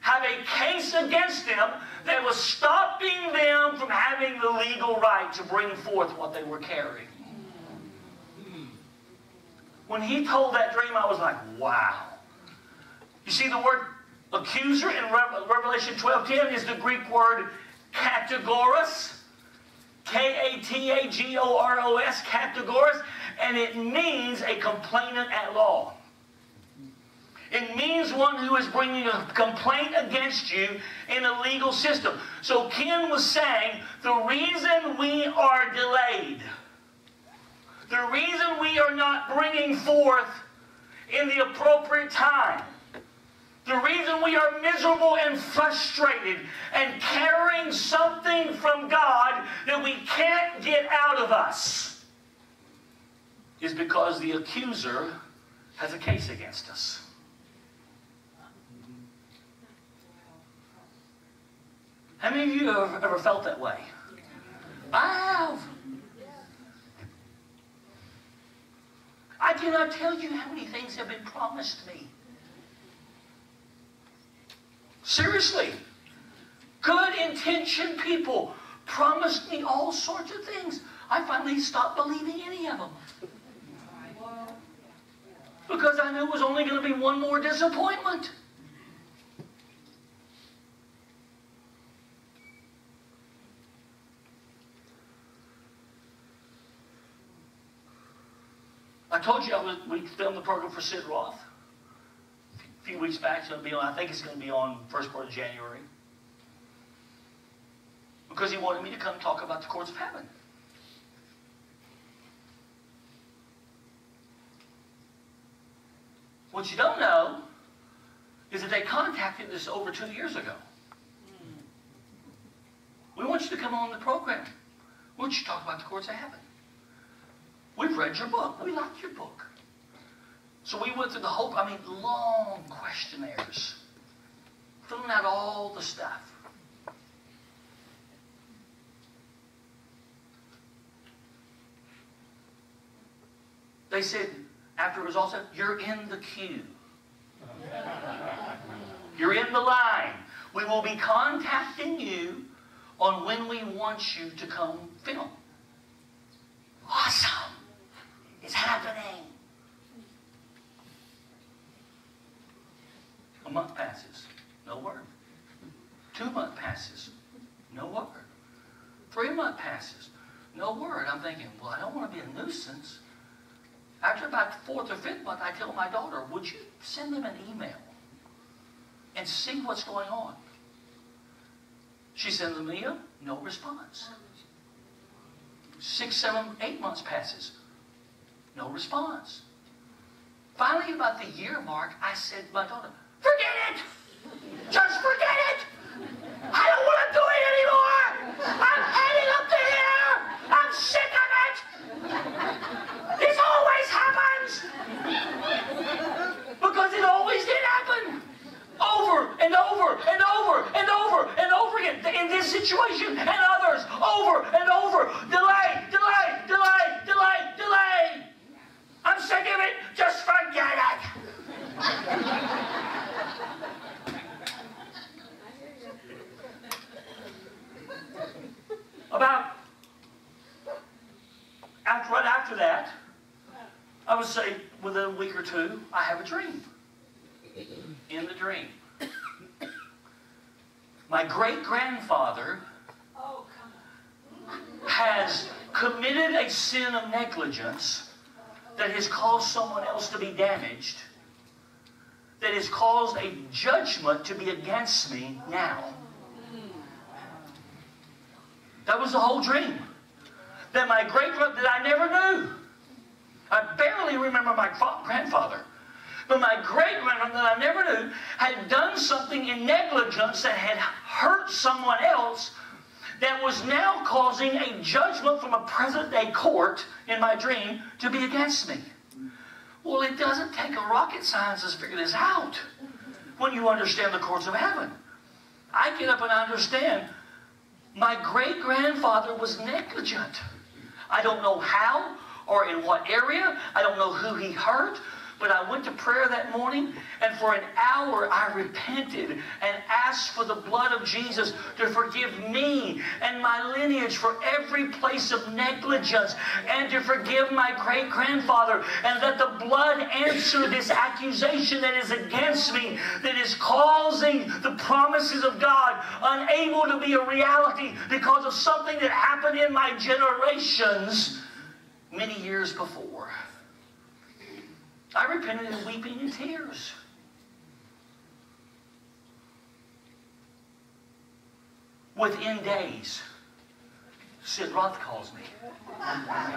have a case against them that was stopping them from having the legal right to bring forth what they were carrying. When he told that dream, I was like, wow. You see, the word accuser in Revelation 12.10 is the Greek word kategoros. K-A-T-A-G-O-R-O-S, kategoros. And it means a complainant at law. It means one who is bringing a complaint against you in a legal system. So Ken was saying the reason we are delayed the reason we are not bringing forth in the appropriate time, the reason we are miserable and frustrated and carrying something from God that we can't get out of us is because the accuser has a case against us. How many of you have ever felt that way? I have. I cannot tell you how many things have been promised me. Seriously. Good intentioned people promised me all sorts of things. I finally stopped believing any of them. Because I knew it was only going to be one more disappointment. Told you I was, we filmed the program for Sid Roth a few weeks back. It's going to be on, I think it's going to be on first part of January. Because he wanted me to come talk about the courts of heaven. What you don't know is that they contacted us over two years ago. Hmm. We want you to come on the program. We want you to talk about the courts of heaven. We've read your book. We like your book. So we went through the whole, I mean, long questionnaires, filling out all the stuff. They said, after it was all said, you're in the queue. You're in the line. We will be contacting you on when we want you to come film. Awesome. It's happening. A month passes, no word. Two month passes, no word. Three month passes, no word. I'm thinking, well, I don't want to be a nuisance. After about fourth or fifth month, I tell my daughter, would you send them an email and see what's going on? She sends them an email, no response. Six, seven, eight months passes. No response. Finally, about the year mark, I said my daughter, forget it! Just forget it! I don't want to do it anymore! I'm heading up to here! I'm sick of it! This always happens! Because it always did happen! Over and over and over and over and over again in this situation and others over and over delay delay delay I'm sick of it. Just forget it. About after, right after that, I would say within a week or two, I have a dream. In the dream, my great grandfather oh, has committed a sin of negligence that has caused someone else to be damaged, that has caused a judgment to be against me now. That was the whole dream. That my great that I never knew. I barely remember my grandfather. But my great grandfather that I never knew had done something in negligence that had hurt someone else that was now causing a judgment from a present day court in my dream to be against me. Well, it doesn't take a rocket scientist to figure this out when you understand the courts of heaven. I get up and I understand my great grandfather was negligent. I don't know how or in what area. I don't know who he hurt. But I went to prayer that morning, and for an hour I repented and asked for the blood of Jesus to forgive me and my lineage for every place of negligence and to forgive my great grandfather, and let the blood answer this accusation that is against me, that is causing the promises of God unable to be a reality because of something that happened in my generations many years before. I repented in weeping and tears. Within days, Sid Roth calls me.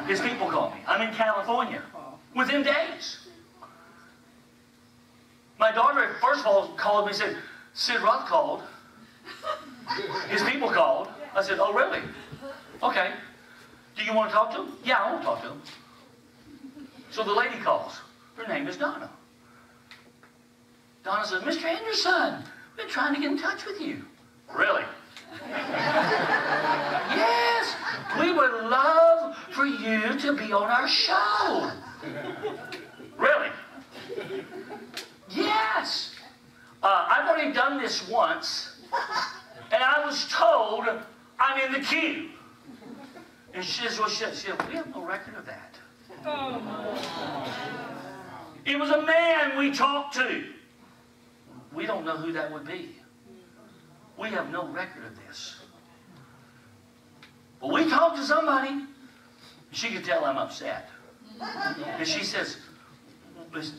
His people call me. I'm in California. Within days. My daughter, first of all, called me and said, Sid Roth called. His people called. I said, oh, really? Okay. Do you want to talk to him? Yeah, I want to talk to him. So the lady calls. Her name is Donna. Donna says, Mr. Henderson, we've been trying to get in touch with you. Really? yes, we would love for you to be on our show. really? Yes. Uh, I've already done this once, and I was told I'm in the queue. And she says, well, she said, we have no record of that. Oh. It was a man we talked to. We don't know who that would be. We have no record of this. But we talked to somebody. She could tell I'm upset. And she says,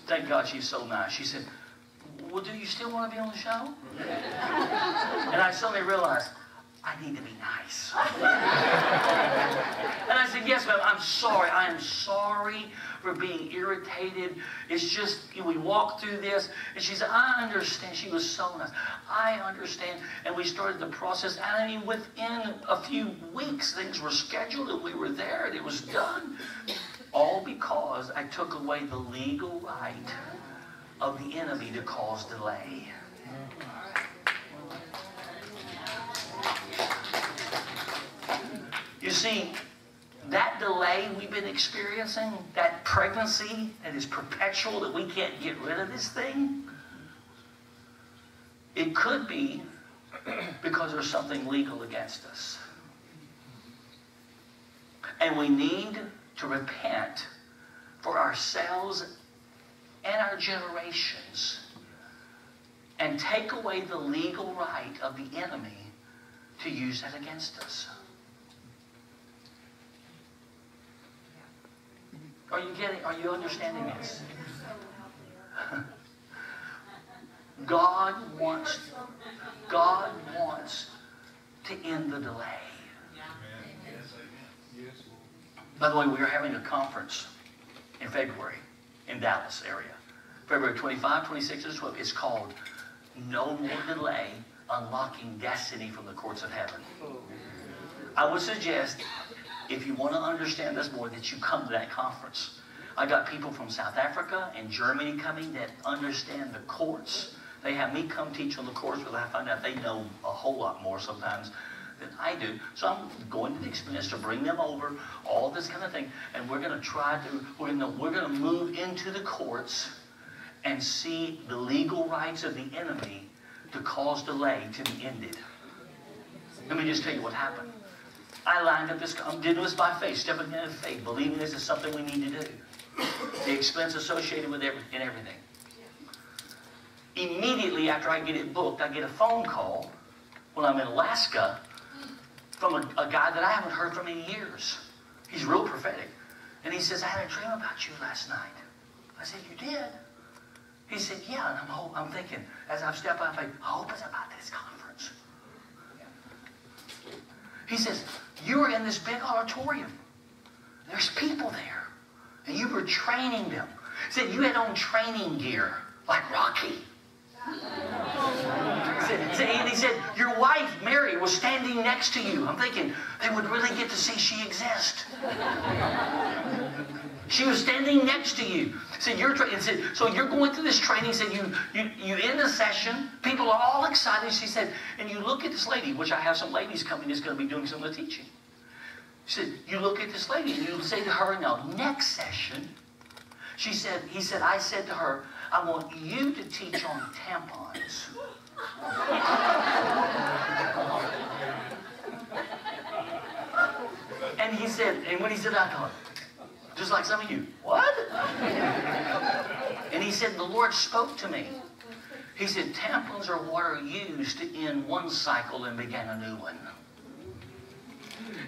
thank God she's so nice. She said, well, do you still want to be on the show? And I suddenly realized, I need to be nice. and I said, yes, ma'am, I'm sorry. I am sorry for being irritated. It's just, you know, we walk through this. And she said, I understand. She was so nice. I understand. And we started the process. And I mean, within a few weeks, things were scheduled and we were there and it was done. All because I took away the legal right of the enemy to cause delay. You see, that delay we've been experiencing, that pregnancy that is perpetual, that we can't get rid of this thing, it could be because there's something legal against us. And we need to repent for ourselves and our generations and take away the legal right of the enemy to use that against us. Are you getting, are you understanding this? God wants, God wants to end the delay. By the way, we are having a conference in February in Dallas area. February 25, 26, and 12. It's called No More Delay, Unlocking Destiny from the Courts of Heaven. I would suggest if you want to understand this more, that you come to that conference. I got people from South Africa and Germany coming that understand the courts. They have me come teach on the courts, but I find out they know a whole lot more sometimes than I do. So I'm going to the experience to bring them over, all this kind of thing, and we're going to try to we're going to we're going to move into the courts and see the legal rights of the enemy to cause delay to be ended. Let me just tell you what happened. I lined up this, I'm doing this by faith, stepping in faith, believing this is something we need to do. The expense associated with every, and everything. Immediately after I get it booked, I get a phone call when I'm in Alaska from a, a guy that I haven't heard from in years. He's real prophetic. And he says, I had a dream about you last night. I said, you did? He said, yeah. And I'm, I'm thinking, as I've stepped out, I hope it's about this conference. He says, you were in this big auditorium. There's people there. And you were training them. Said you had on training gear, like Rocky. said, And he said, Your wife, Mary, was standing next to you. I'm thinking, they would really get to see she exists. She was standing next to you. Said you're tra- said, so you're going through this training. Said you you you end the session. People are all excited. She said, and you look at this lady, which I have some ladies coming that's going to be doing some of the teaching. She said, you look at this lady and you say to her, now next session. She said, he said, I said to her, I want you to teach on tampons. and he said, and when he said, that I thought, just like some of you, what? and he said, the Lord spoke to me. He said, tampons are water used to end one cycle and begin a new one.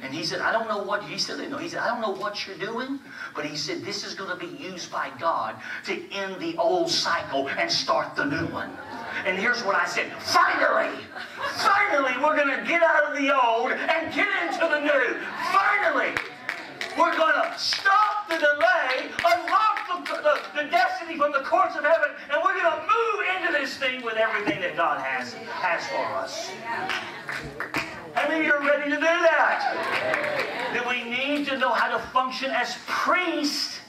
And he said, I don't know what, he didn't know. He said, I don't know what you're doing, but he said, this is going to be used by God to end the old cycle and start the new one. And here's what I said, finally, finally, we're going to get out of the old and get into the new. Finally, we're going to stop the delay, unlock the, the, the destiny from the courts of heaven, and we're going to move into this thing with everything that God has, has for us. How many you are ready to do that? That we need to know how to function as priests.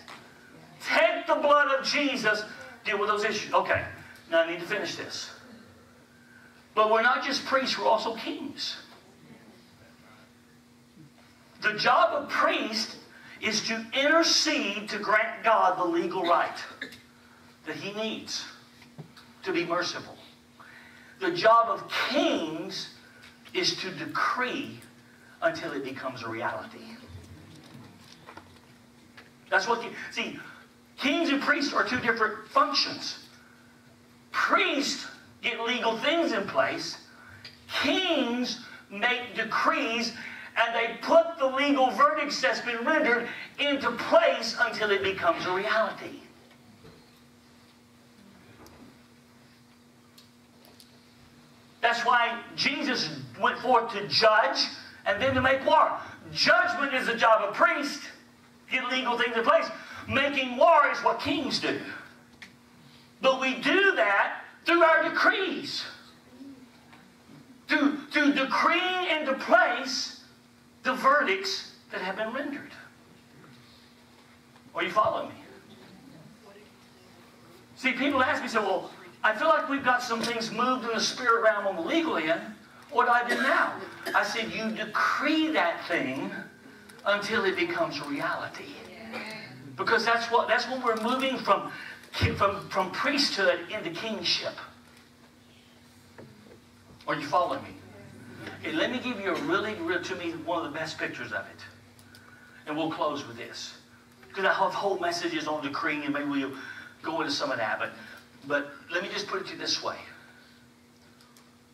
Take the blood of Jesus, deal with those issues. Okay, now I need to finish this. But we're not just priests, we're also kings. The job of priest is to intercede to grant God the legal right that he needs to be merciful. The job of kings is to decree until it becomes a reality. That's what, you, see, kings and priests are two different functions. Priests get legal things in place. Kings make decrees and they put the legal verdicts that's been rendered into place until it becomes a reality. That's why Jesus went forth to judge and then to make war. Judgment is the job of priests, get legal things in place. Making war is what kings do. But we do that through our decrees. Through, to decree into place the verdicts that have been rendered. Are you following me? See, people ask me, say, well, I feel like we've got some things moved in the spirit realm on the legal end. What do I do now? I said, you decree that thing until it becomes reality. Because that's what that's when we're moving from, from, from priesthood into kingship. Are you following me? Okay, let me give you a really, real, to me, one of the best pictures of it. And we'll close with this. Because I have whole messages on decreeing, and maybe we'll go into some of that. But, but let me just put it to you this way.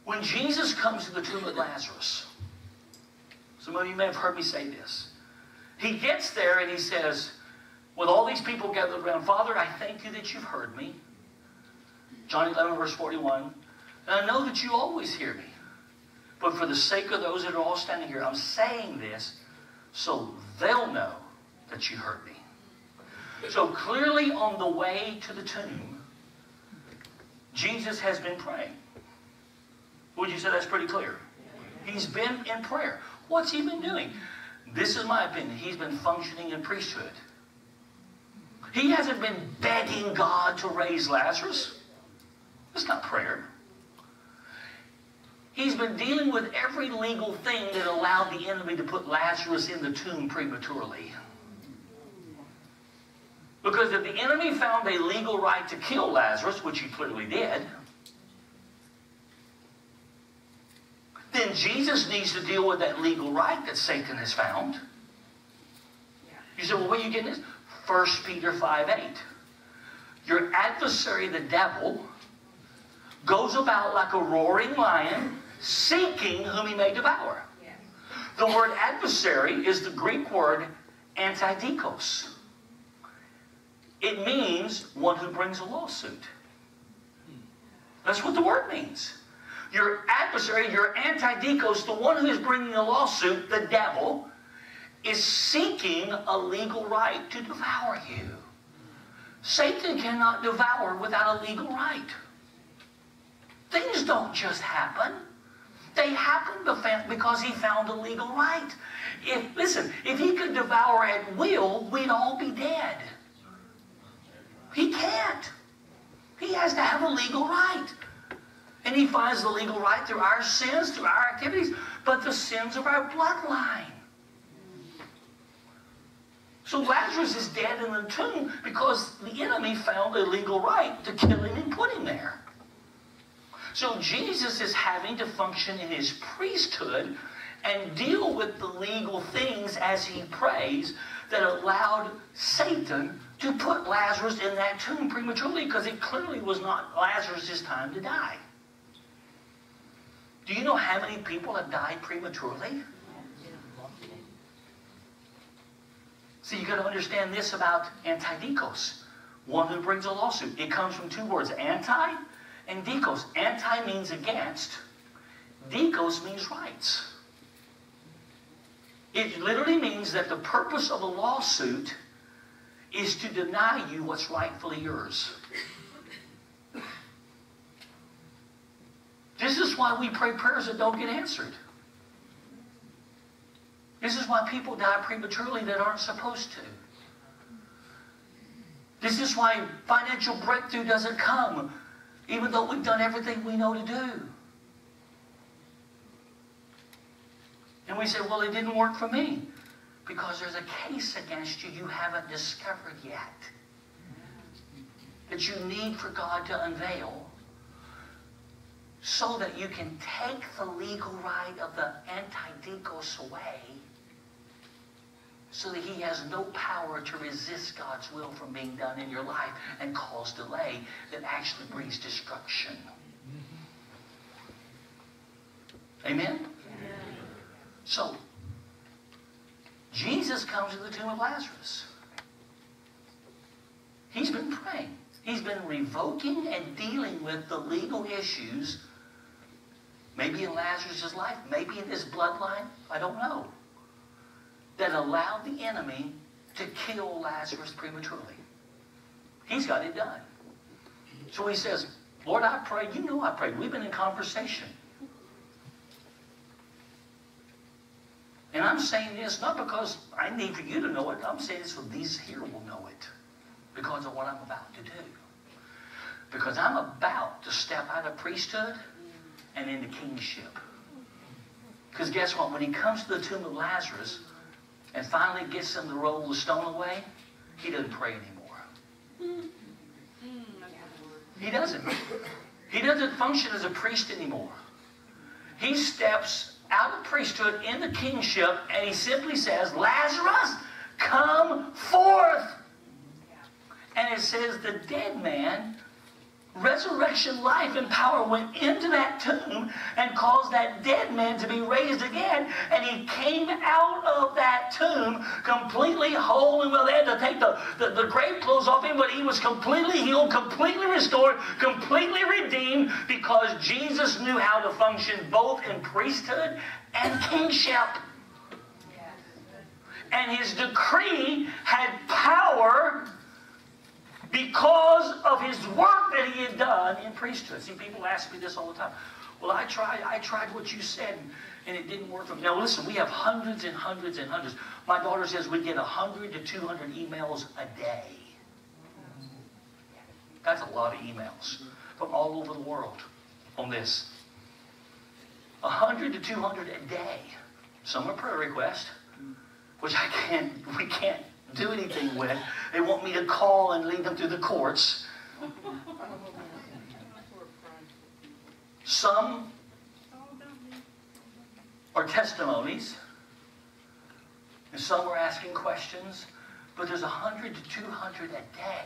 When Jesus comes to the tomb of Lazarus, some of you may have heard me say this. He gets there and he says, with all these people gathered around, Father, I thank you that you've heard me. John 11, verse 41. And I know that you always hear me. But for the sake of those that are all standing here, I'm saying this so they'll know that you heard me. So clearly on the way to the tomb, Jesus has been praying. Would you say that's pretty clear? He's been in prayer. What's he been doing? This is my opinion. He's been functioning in priesthood. He hasn't been begging God to raise Lazarus. That's not prayer. He's been dealing with every legal thing that allowed the enemy to put Lazarus in the tomb prematurely. Because if the enemy found a legal right to kill Lazarus, which he clearly did, then Jesus needs to deal with that legal right that Satan has found. You say, well, where are you getting this? 1 Peter 5 8. Your adversary, the devil, goes about like a roaring lion, seeking whom he may devour. The word adversary is the Greek word antidikos. It means one who brings a lawsuit. That's what the word means. your adversary, your antidikos, the one who is bringing a lawsuit, the devil, is seeking a legal right to devour you. Satan cannot devour without a legal right. Things don't just happen. They happen because he found a legal right. If listen, if he could devour at will, we'd all be dead. He can't. He has to have a legal right. And he finds the legal right through our sins, through our activities, but the sins of our bloodline. So Lazarus is dead in the tomb because the enemy found a legal right to kill him and put him there. So Jesus is having to function in his priesthood and deal with the legal things as he prays that allowed Satan to put Lazarus in that tomb prematurely because it clearly was not Lazarus' time to die. Do you know how many people have died prematurely? See, you got to understand this about antidikos, one who brings a lawsuit. It comes from two words, anti and dikos. Anti means against. Dikos means rights. It literally means that the purpose of a lawsuit is to deny you what's rightfully yours. This is why we pray prayers that don't get answered. This is why people die prematurely that aren't supposed to. This is why financial breakthrough doesn't come, even though we've done everything we know to do. And we say, well, it didn't work for me. Because there's a case against you you haven't discovered yet. That you need for God to unveil so that you can take the legal right of the antidikos away so that he has no power to resist God's will from being done in your life and cause delay that actually brings destruction. Mm-hmm. Amen? So, Jesus comes to the tomb of Lazarus. He's been praying. He's been revoking and dealing with the legal issues, maybe in Lazarus' life, maybe in his bloodline, I don't know, that allowed the enemy to kill Lazarus prematurely. He's got it done. So he says, Lord, I pray. You know I prayed. We've been in conversation. And I'm saying this not because I need for you to know it. I'm saying this so these here will know it because of what I'm about to do. Because I'm about to step out of priesthood and into kingship. Because guess what? When he comes to the tomb of Lazarus and finally gets them to roll the stone away, he doesn't pray anymore. He doesn't. He doesn't function as a priest anymore. He steps out of priesthood into kingship, and he simply says, Lazarus, come forth. And it says the dead man resurrection life and power went into that tomb and caused that dead man to be raised again. And he came out of that tomb completely whole and well. They had to take the, the, the grave clothes off him, but he was completely healed, completely restored, completely redeemed because Jesus knew how to function both in priesthood and kingship. And his decree had power because of his work that he had done in priesthood. See, people ask me this all the time. Well, I tried, I tried what you said, and it didn't work for me. Now, listen, we have hundreds and hundreds and hundreds. My daughter says we get 100 to 200 emails a day. That's a lot of emails from all over the world on this. 100 to 200 a day. Some are prayer requests, which I can't, we can't do anything with. They want me to call and lead them through the courts. Some are testimonies, and some are asking questions, but there's 100 to 200 a day.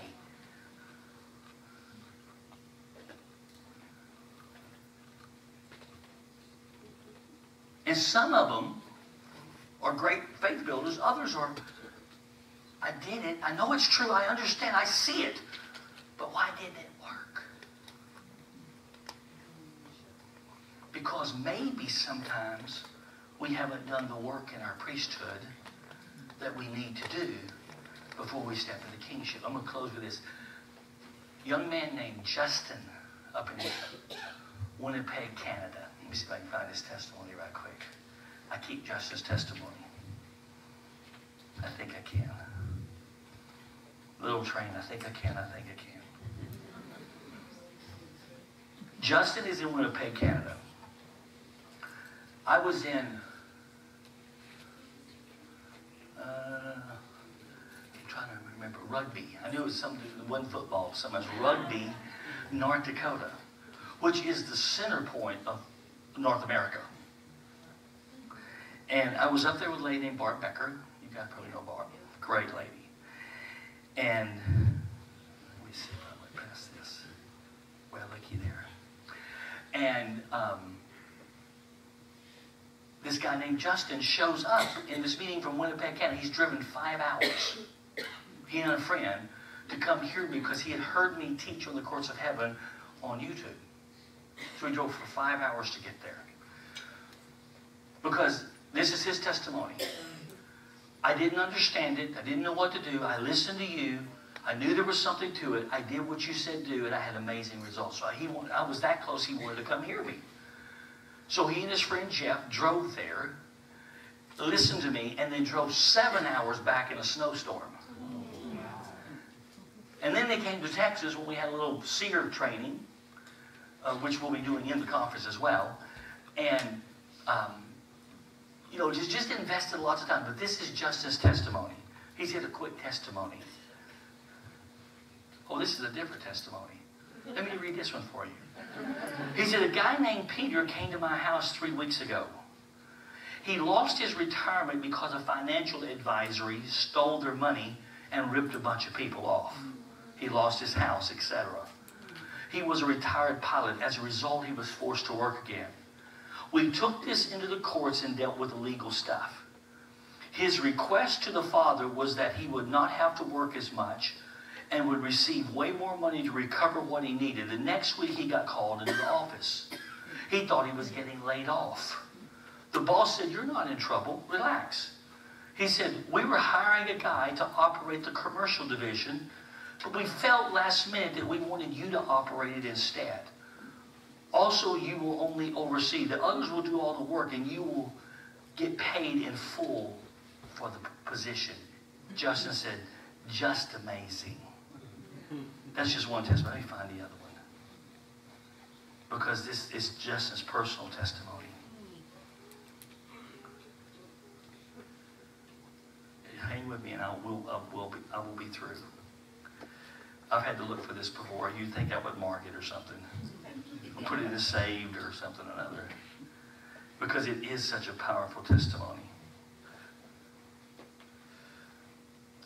And some of them are great faith builders, others are I did it. I know it's true. I understand. I see it. But why didn't it work? because maybe sometimes we haven't done the work in our priesthood that we need to do before we step into the kingship. I'm going to close with this. Young man named Justin up in Winnipeg, Canada. Let me see if I can find his testimony right quick. I keep Justin's testimony. I think I can. Little train, I think I can, I think I can. Justin is in Winnipeg, Canada. I was in, uh, I'm trying to remember, rugby. I knew it was something, one football, something rugby, North Dakota, which is the center point of North America. And I was up there with a lady named Bart Becker. You guys probably know Bart. Great lady. And let me see if I went past this. Well, looky there. And um, this guy named Justin shows up in this meeting from Winnipeg, Canada. He's driven five hours, he and a friend, to come hear me because he had heard me teach on the courts of heaven on YouTube. So he drove for five hours to get there. Because this is his testimony. I didn't understand it. I didn't know what to do. I listened to you. I knew there was something to it. I did what you said do, and I had amazing results. So he wanted, I was that close, he wanted to come hear me. So he and his friend Jeff drove there, listened to me, and then drove seven hours back in a snowstorm. And then they came to Texas when we had a little seer training, uh, which we'll be doing in the conference as well. And, um, you know, just, just invested lots of time. But this is just his testimony. He's had a quick testimony. Oh, this is a different testimony. Let me read this one for you. He said, A guy named Peter came to my house three weeks ago. He lost his retirement because a financial advisory stole their money and ripped a bunch of people off. He lost his house, etc. He was a retired pilot. As a result, he was forced to work again. We took this into the courts and dealt with the legal stuff. His request to the father was that he would not have to work as much and would receive way more money to recover what he needed. The next week he got called into the office. He thought he was getting laid off. The boss said, You're not in trouble. Relax. He said, We were hiring a guy to operate the commercial division, but we felt last minute that we wanted you to operate it instead. Also, you will only oversee. The others will do all the work, and you will get paid in full for the position. Justin said, Just amazing. That's just one testimony. Let me find the other one. Because this is Justin's personal testimony. Hang with me and I will, I will, be, I will be through. I've had to look for this before. You'd think I would mark it or something. Or put it as saved or something or another. Because it is such a powerful testimony.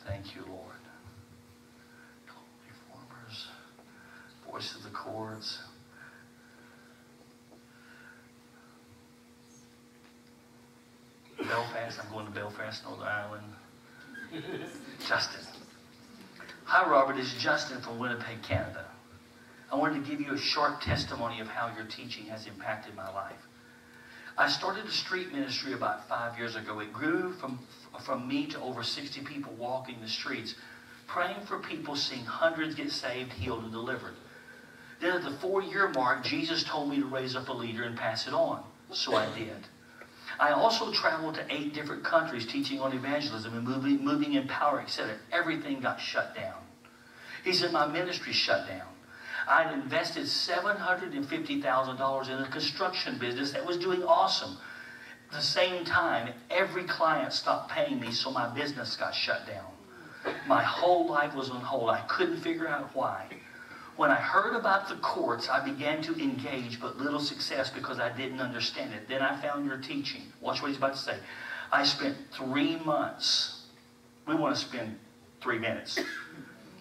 Thank you, Lord. Reformers, voice of the chords. Belfast, I'm going to Belfast, Northern Ireland. Justin. Hi, Robert. It's Justin from Winnipeg, Canada. I wanted to give you a short testimony of how your teaching has impacted my life. I started a street ministry about five years ago. It grew from, from me to over 60 people walking the streets, praying for people, seeing hundreds get saved, healed, and delivered. Then at the four-year mark, Jesus told me to raise up a leader and pass it on. So I did. I also traveled to eight different countries teaching on evangelism and moving, moving in power, etc. Everything got shut down. He said, my ministry shut down. I'd invested $750,000 in a construction business that was doing awesome. At the same time, every client stopped paying me, so my business got shut down. My whole life was on hold. I couldn't figure out why. When I heard about the courts, I began to engage, but little success because I didn't understand it. Then I found your teaching. Watch what he's about to say. I spent three months. We want to spend three minutes.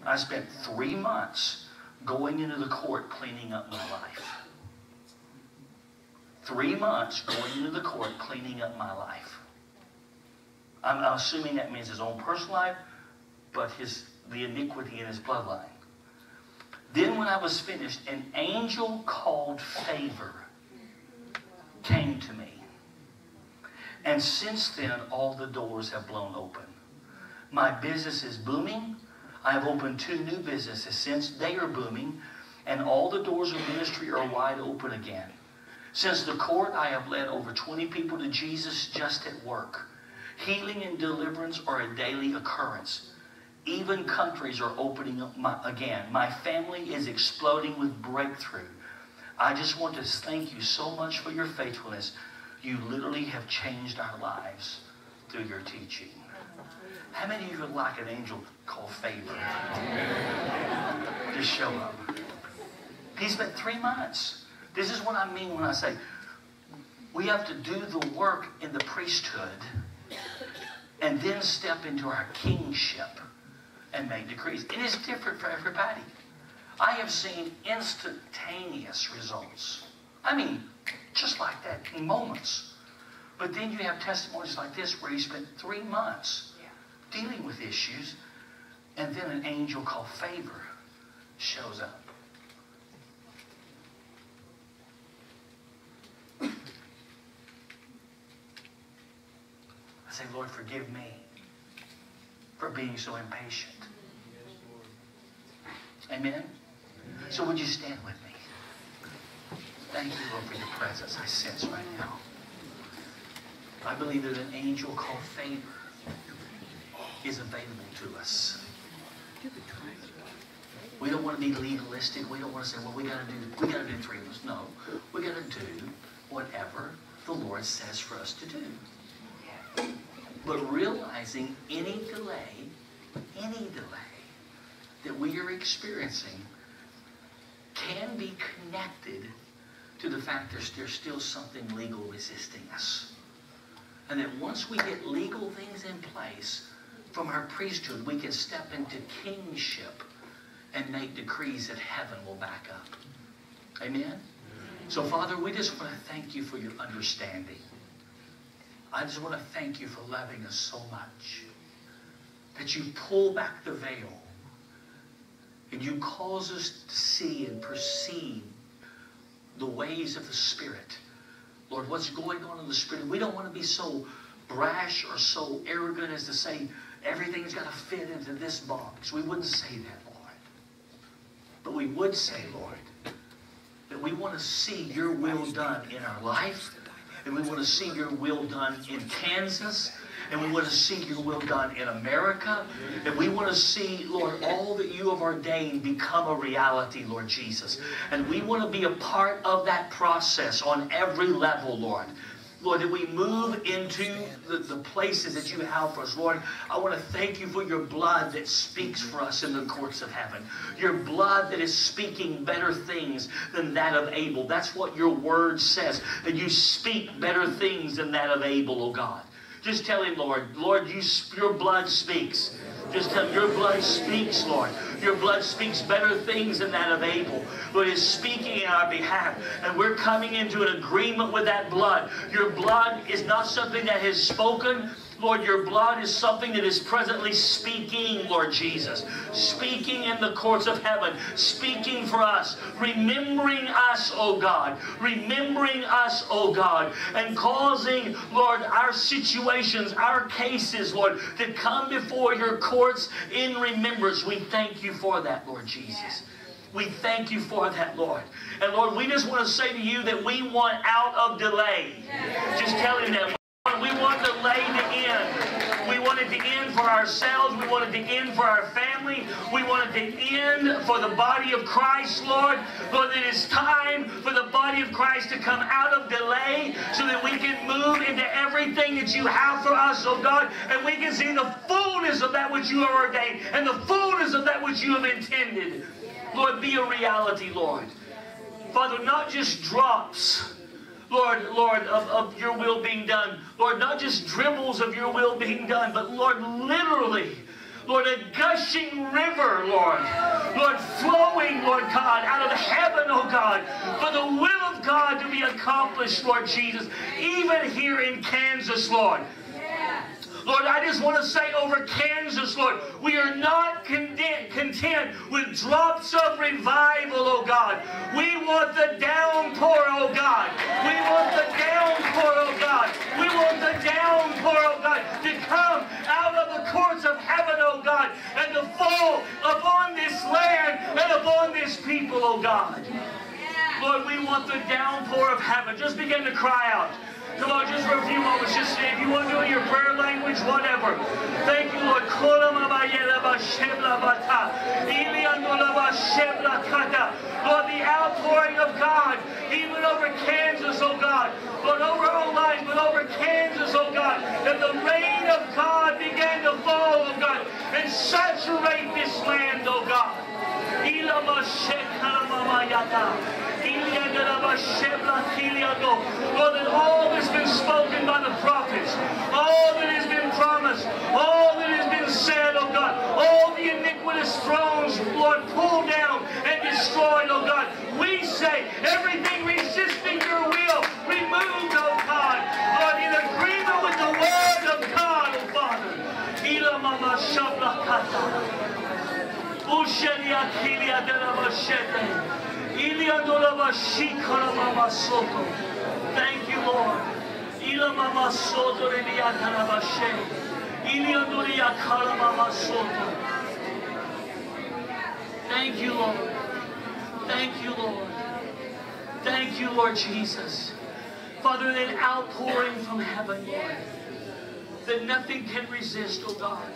I spent three months going into the court cleaning up my life. Three months going into the court cleaning up my life. I'm, assuming that means his own personal life, but his the iniquity in his bloodline. Then when I was finished, an angel called favor came to me. And since then, all the doors have blown open. My business is booming. I have opened two new businesses since they are booming, and all the doors of ministry are wide open again. Since the court, I have led over 20 people to Jesus just at work. Healing and deliverance are a daily occurrence. Even countries are opening up my, again. My family is exploding with breakthrough. I just want to thank you so much for your faithfulness. You literally have changed our lives through your teaching. How many of you would like an angel called Favor? Just show up. He's been three months. This is what I mean when I say we have to do the work in the priesthood and then step into our kingship and make decrees. It is different for everybody. I have seen instantaneous results. I mean, just like that, in moments. But then you have testimonies like this where he spent three months dealing with issues, and then an angel called Favor shows up. I say, Lord, forgive me for being so impatient. Amen? So would you stand with me? Thank you, Lord, for your presence I sense right now. I believe that an angel called favor is available to us. We don't want to be legalistic. We don't want to say, well, we got to do we got to do three us. No, we got to do whatever the Lord says for us to do. But realizing any delay, any delay that we are experiencing can be connected to the fact there's, there's still something legal resisting us. And that once we get legal things in place from our priesthood, we can step into kingship and make decrees that heaven will back up. Amen? So, Father, we just want to thank you for your understanding. I just want to thank you for loving us so much that you pull back the veil and you cause us to see and perceive the ways of the Spirit. Lord, what's going on in the Spirit? We don't want to be so brash or so arrogant as to say everything's got to fit into this box. We wouldn't say that, Lord. But we would say, Lord, that we want to see your will done in our life and we want to see your will done in Kansas. And we want to see your will done in America. And we want to see, Lord, all that you have ordained become a reality, Lord Jesus. And we want to be a part of that process on every level, Lord. Lord, that we move into the, the places that you have for us. Lord, I want to thank you for your blood that speaks for us in the courts of heaven. Your blood that is speaking better things than that of Abel. That's what your word says, that you speak better things than that of Abel, oh God. Just tell him, Lord, Lord, you, your blood speaks. Just tell him, your blood speaks, Lord. Your blood speaks better things than that of Abel. Lord is speaking in our behalf. And we're coming into an agreement with that blood. Your blood is not something that has spoken. Lord, your blood is something that is presently speaking, Lord Jesus. Speaking in the courts of heaven. Speaking for us. Remembering us, O God. Remembering us, O God. And causing, Lord, our situations, our cases, Lord, to come before your courts in remembrance. We thank you for that, Lord Jesus. We thank you for that, Lord. And Lord, we just want to say to you that we want out of delay. Just tell him that. We want delay to end. We want it to end for ourselves. We want it to end for our family. We want it to end for the body of Christ, Lord. Lord, it is time for the body of Christ to come out of delay so that we can move into everything that you have for us, oh God, and we can see the fullness of that which you have ordained and the fullness of that which you have intended. Lord, be a reality, Lord. Father, not just drops Lord, Lord, of, of your will being done. Lord, not just dribbles of your will being done, but Lord, literally. Lord, a gushing river, Lord. Lord, flowing, Lord God, out of heaven, oh God, for the will of God to be accomplished, Lord Jesus, even here in Kansas, Lord. Lord, I just want to say over Kansas, Lord, we are not content, content with drops of revival, oh God. We want the downpour, oh God. We want the downpour, oh God. We want the downpour, oh God, to come out of the courts of heaven, oh God, and to fall upon this land and upon this people, oh God. Lord, we want the downpour of heaven. Just begin to cry out. Come on, just for a few moments. Just if you want to do it in your prayer language, whatever. Thank you, Lord. Lord, the outpouring of God, even over Kansas, oh God. Lord, over our lives, but over Kansas, oh God. That the rain of God began to fall, oh God, and saturate this land, oh God. Lord, that all that's been spoken by the prophets, all that has been promised, all that has been said, oh God, all the iniquitous thrones, Lord, pulled down and destroyed, oh God. We say everything resisting your will, removed, oh God. Lord, in agreement with the word of God, oh Father. Ushelia kilia de la Thank you, Lord. Thank you, Lord. Thank you, Lord. Thank you, Lord Jesus. Father, an outpouring from heaven, Lord, that nothing can resist, oh God.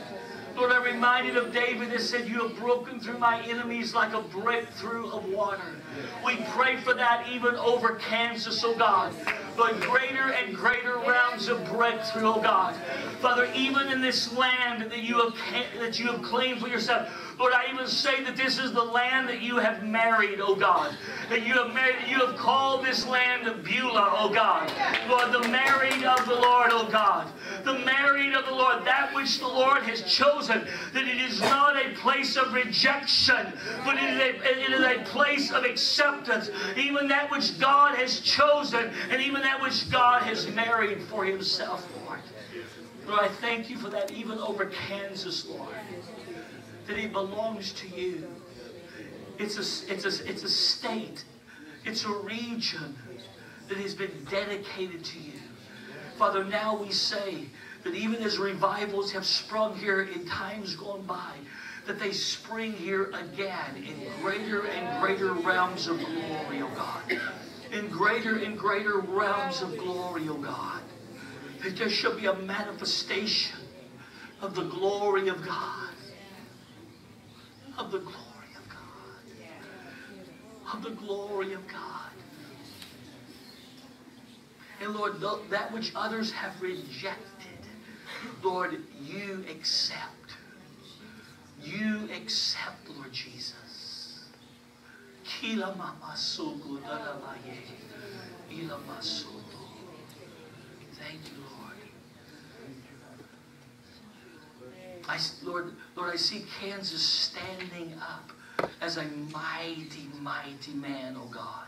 Lord, I'm reminded of David that said, You have broken through my enemies like a breakthrough of water. We pray for that even over Kansas, oh God. But greater and greater rounds of breakthrough, oh God. Father, even in this land that you have that you have claimed for yourself, Lord, I even say that this is the land that you have married, oh God. That you have married, you have called this land Beulah, oh God. Lord, the married of the Lord, oh God. The married of the Lord, that which the Lord has chosen, that it is not a place of rejection, but it is a, it is a place of acceptance. Even that which God has chosen, and even that which God has married for himself, Lord. Lord, I thank you for that even over Kansas, Lord that he belongs to you. It's a, it's a, it's a state, it's a region that has been dedicated to you. Father, now we say that even as revivals have sprung here in times gone by, that they spring here again in greater and greater realms of glory, O oh God. In greater and greater realms of glory, O oh God. That there shall be a manifestation of the glory of God of the glory of God. Of the glory of God. And Lord, that which others have rejected, Lord, you accept. You accept, Lord Jesus. Thank you, Lord. I, Lord, Lord, I see Kansas standing up as a mighty, mighty man, oh God.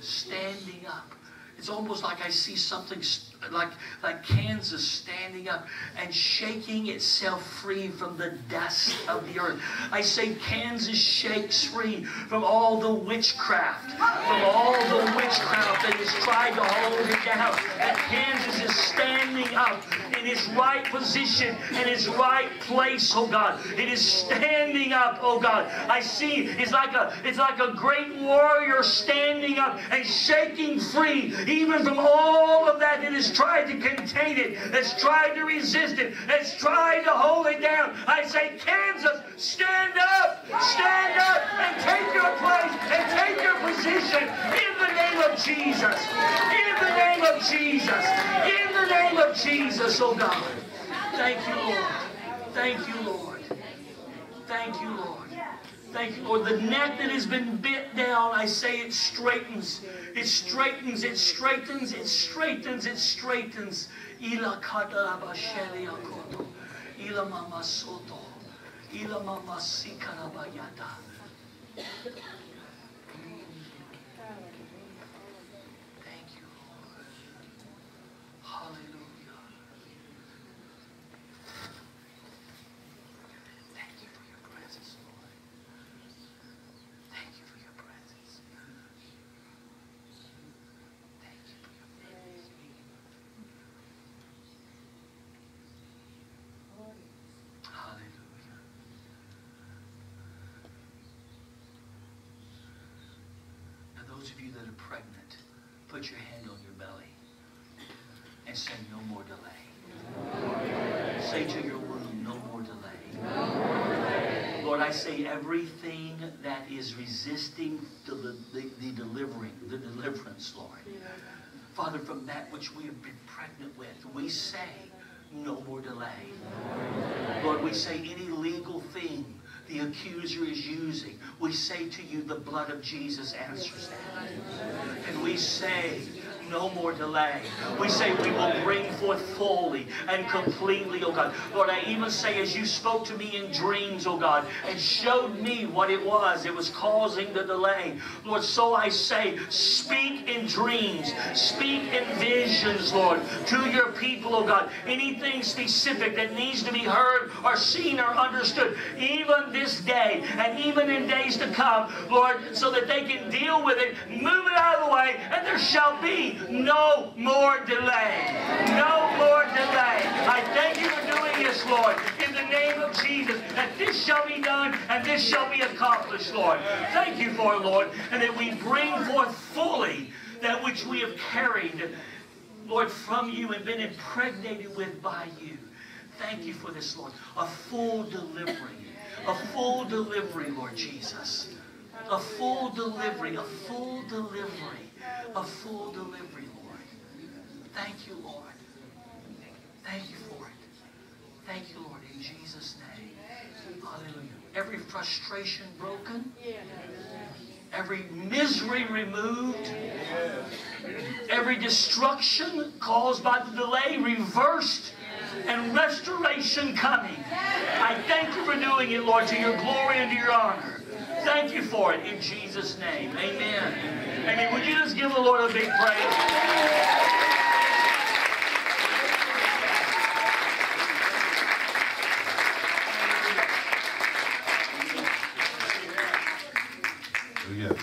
Standing up. It's almost like I see something like, like Kansas standing up and shaking itself free from the dust of the earth. I say Kansas shakes free from all the witchcraft, from all the witchcraft that has tried to hold it down. And Kansas is standing up in its right position, in its right place, oh God. It is standing up, oh God. I see it's like a it's like a great warrior standing up and shaking free even from all of that that is tried to contain it, that's tried to resist it, that's tried to hold it down. I say, Kansas, stand up, stand up and take your place and take your position in the name of Jesus. In the name of Jesus. In the name of Jesus, oh God. Thank you, Lord. Thank you, Lord. Thank you, Lord. Thank you, Lord. The net that has been bit down, I say it straightens. It straightens, it straightens, it straightens, it straightens. Ila akoto. Ila mama soto. Ila mama sikarabayata. Thank you, Lord. Hallelujah. you that are pregnant, put your hand on your belly and say, No more delay. Say to your womb, No more delay. Lord, I say everything that is resisting the, the, the delivering, the deliverance, Lord. Father, from that which we have been pregnant with, we say, no more delay. Lord, we say any legal thing the accuser is using, we say to you, the blood of Jesus answers that. And we say, no more delay. We say we will bring forth fully and completely, oh God. Lord, I even say as you spoke to me in dreams, oh God, and showed me what it was, it was causing the delay. Lord, so I say, speak in dreams, speak in visions, Lord, to your people, oh God. Anything specific that needs to be heard or seen or understood, even this day and even in days to come, Lord, so that they can deal with it, move it out of the way, and there shall be no more delay. No more delay. I thank you for doing this, Lord, in the name of Jesus, that this shall be done and this shall be accomplished, Lord. Thank you for it, Lord, and that we bring forth fully that which we have carried, Lord, from you and been impregnated with by you. Thank you for this, Lord. A full delivery. A full delivery, Lord Jesus. A full delivery. A full delivery a full delivery, Lord. Thank you, Lord. Thank you for it. Thank you, Lord, in Jesus' name. Hallelujah. Every frustration broken, every misery removed, every destruction caused by the delay reversed, and restoration coming. I thank you for doing it, Lord, to your glory and to your honor. Thank you for it in Jesus' name. Amen. Amen. Would you just give the Lord a big praise? Oh, Hallelujah.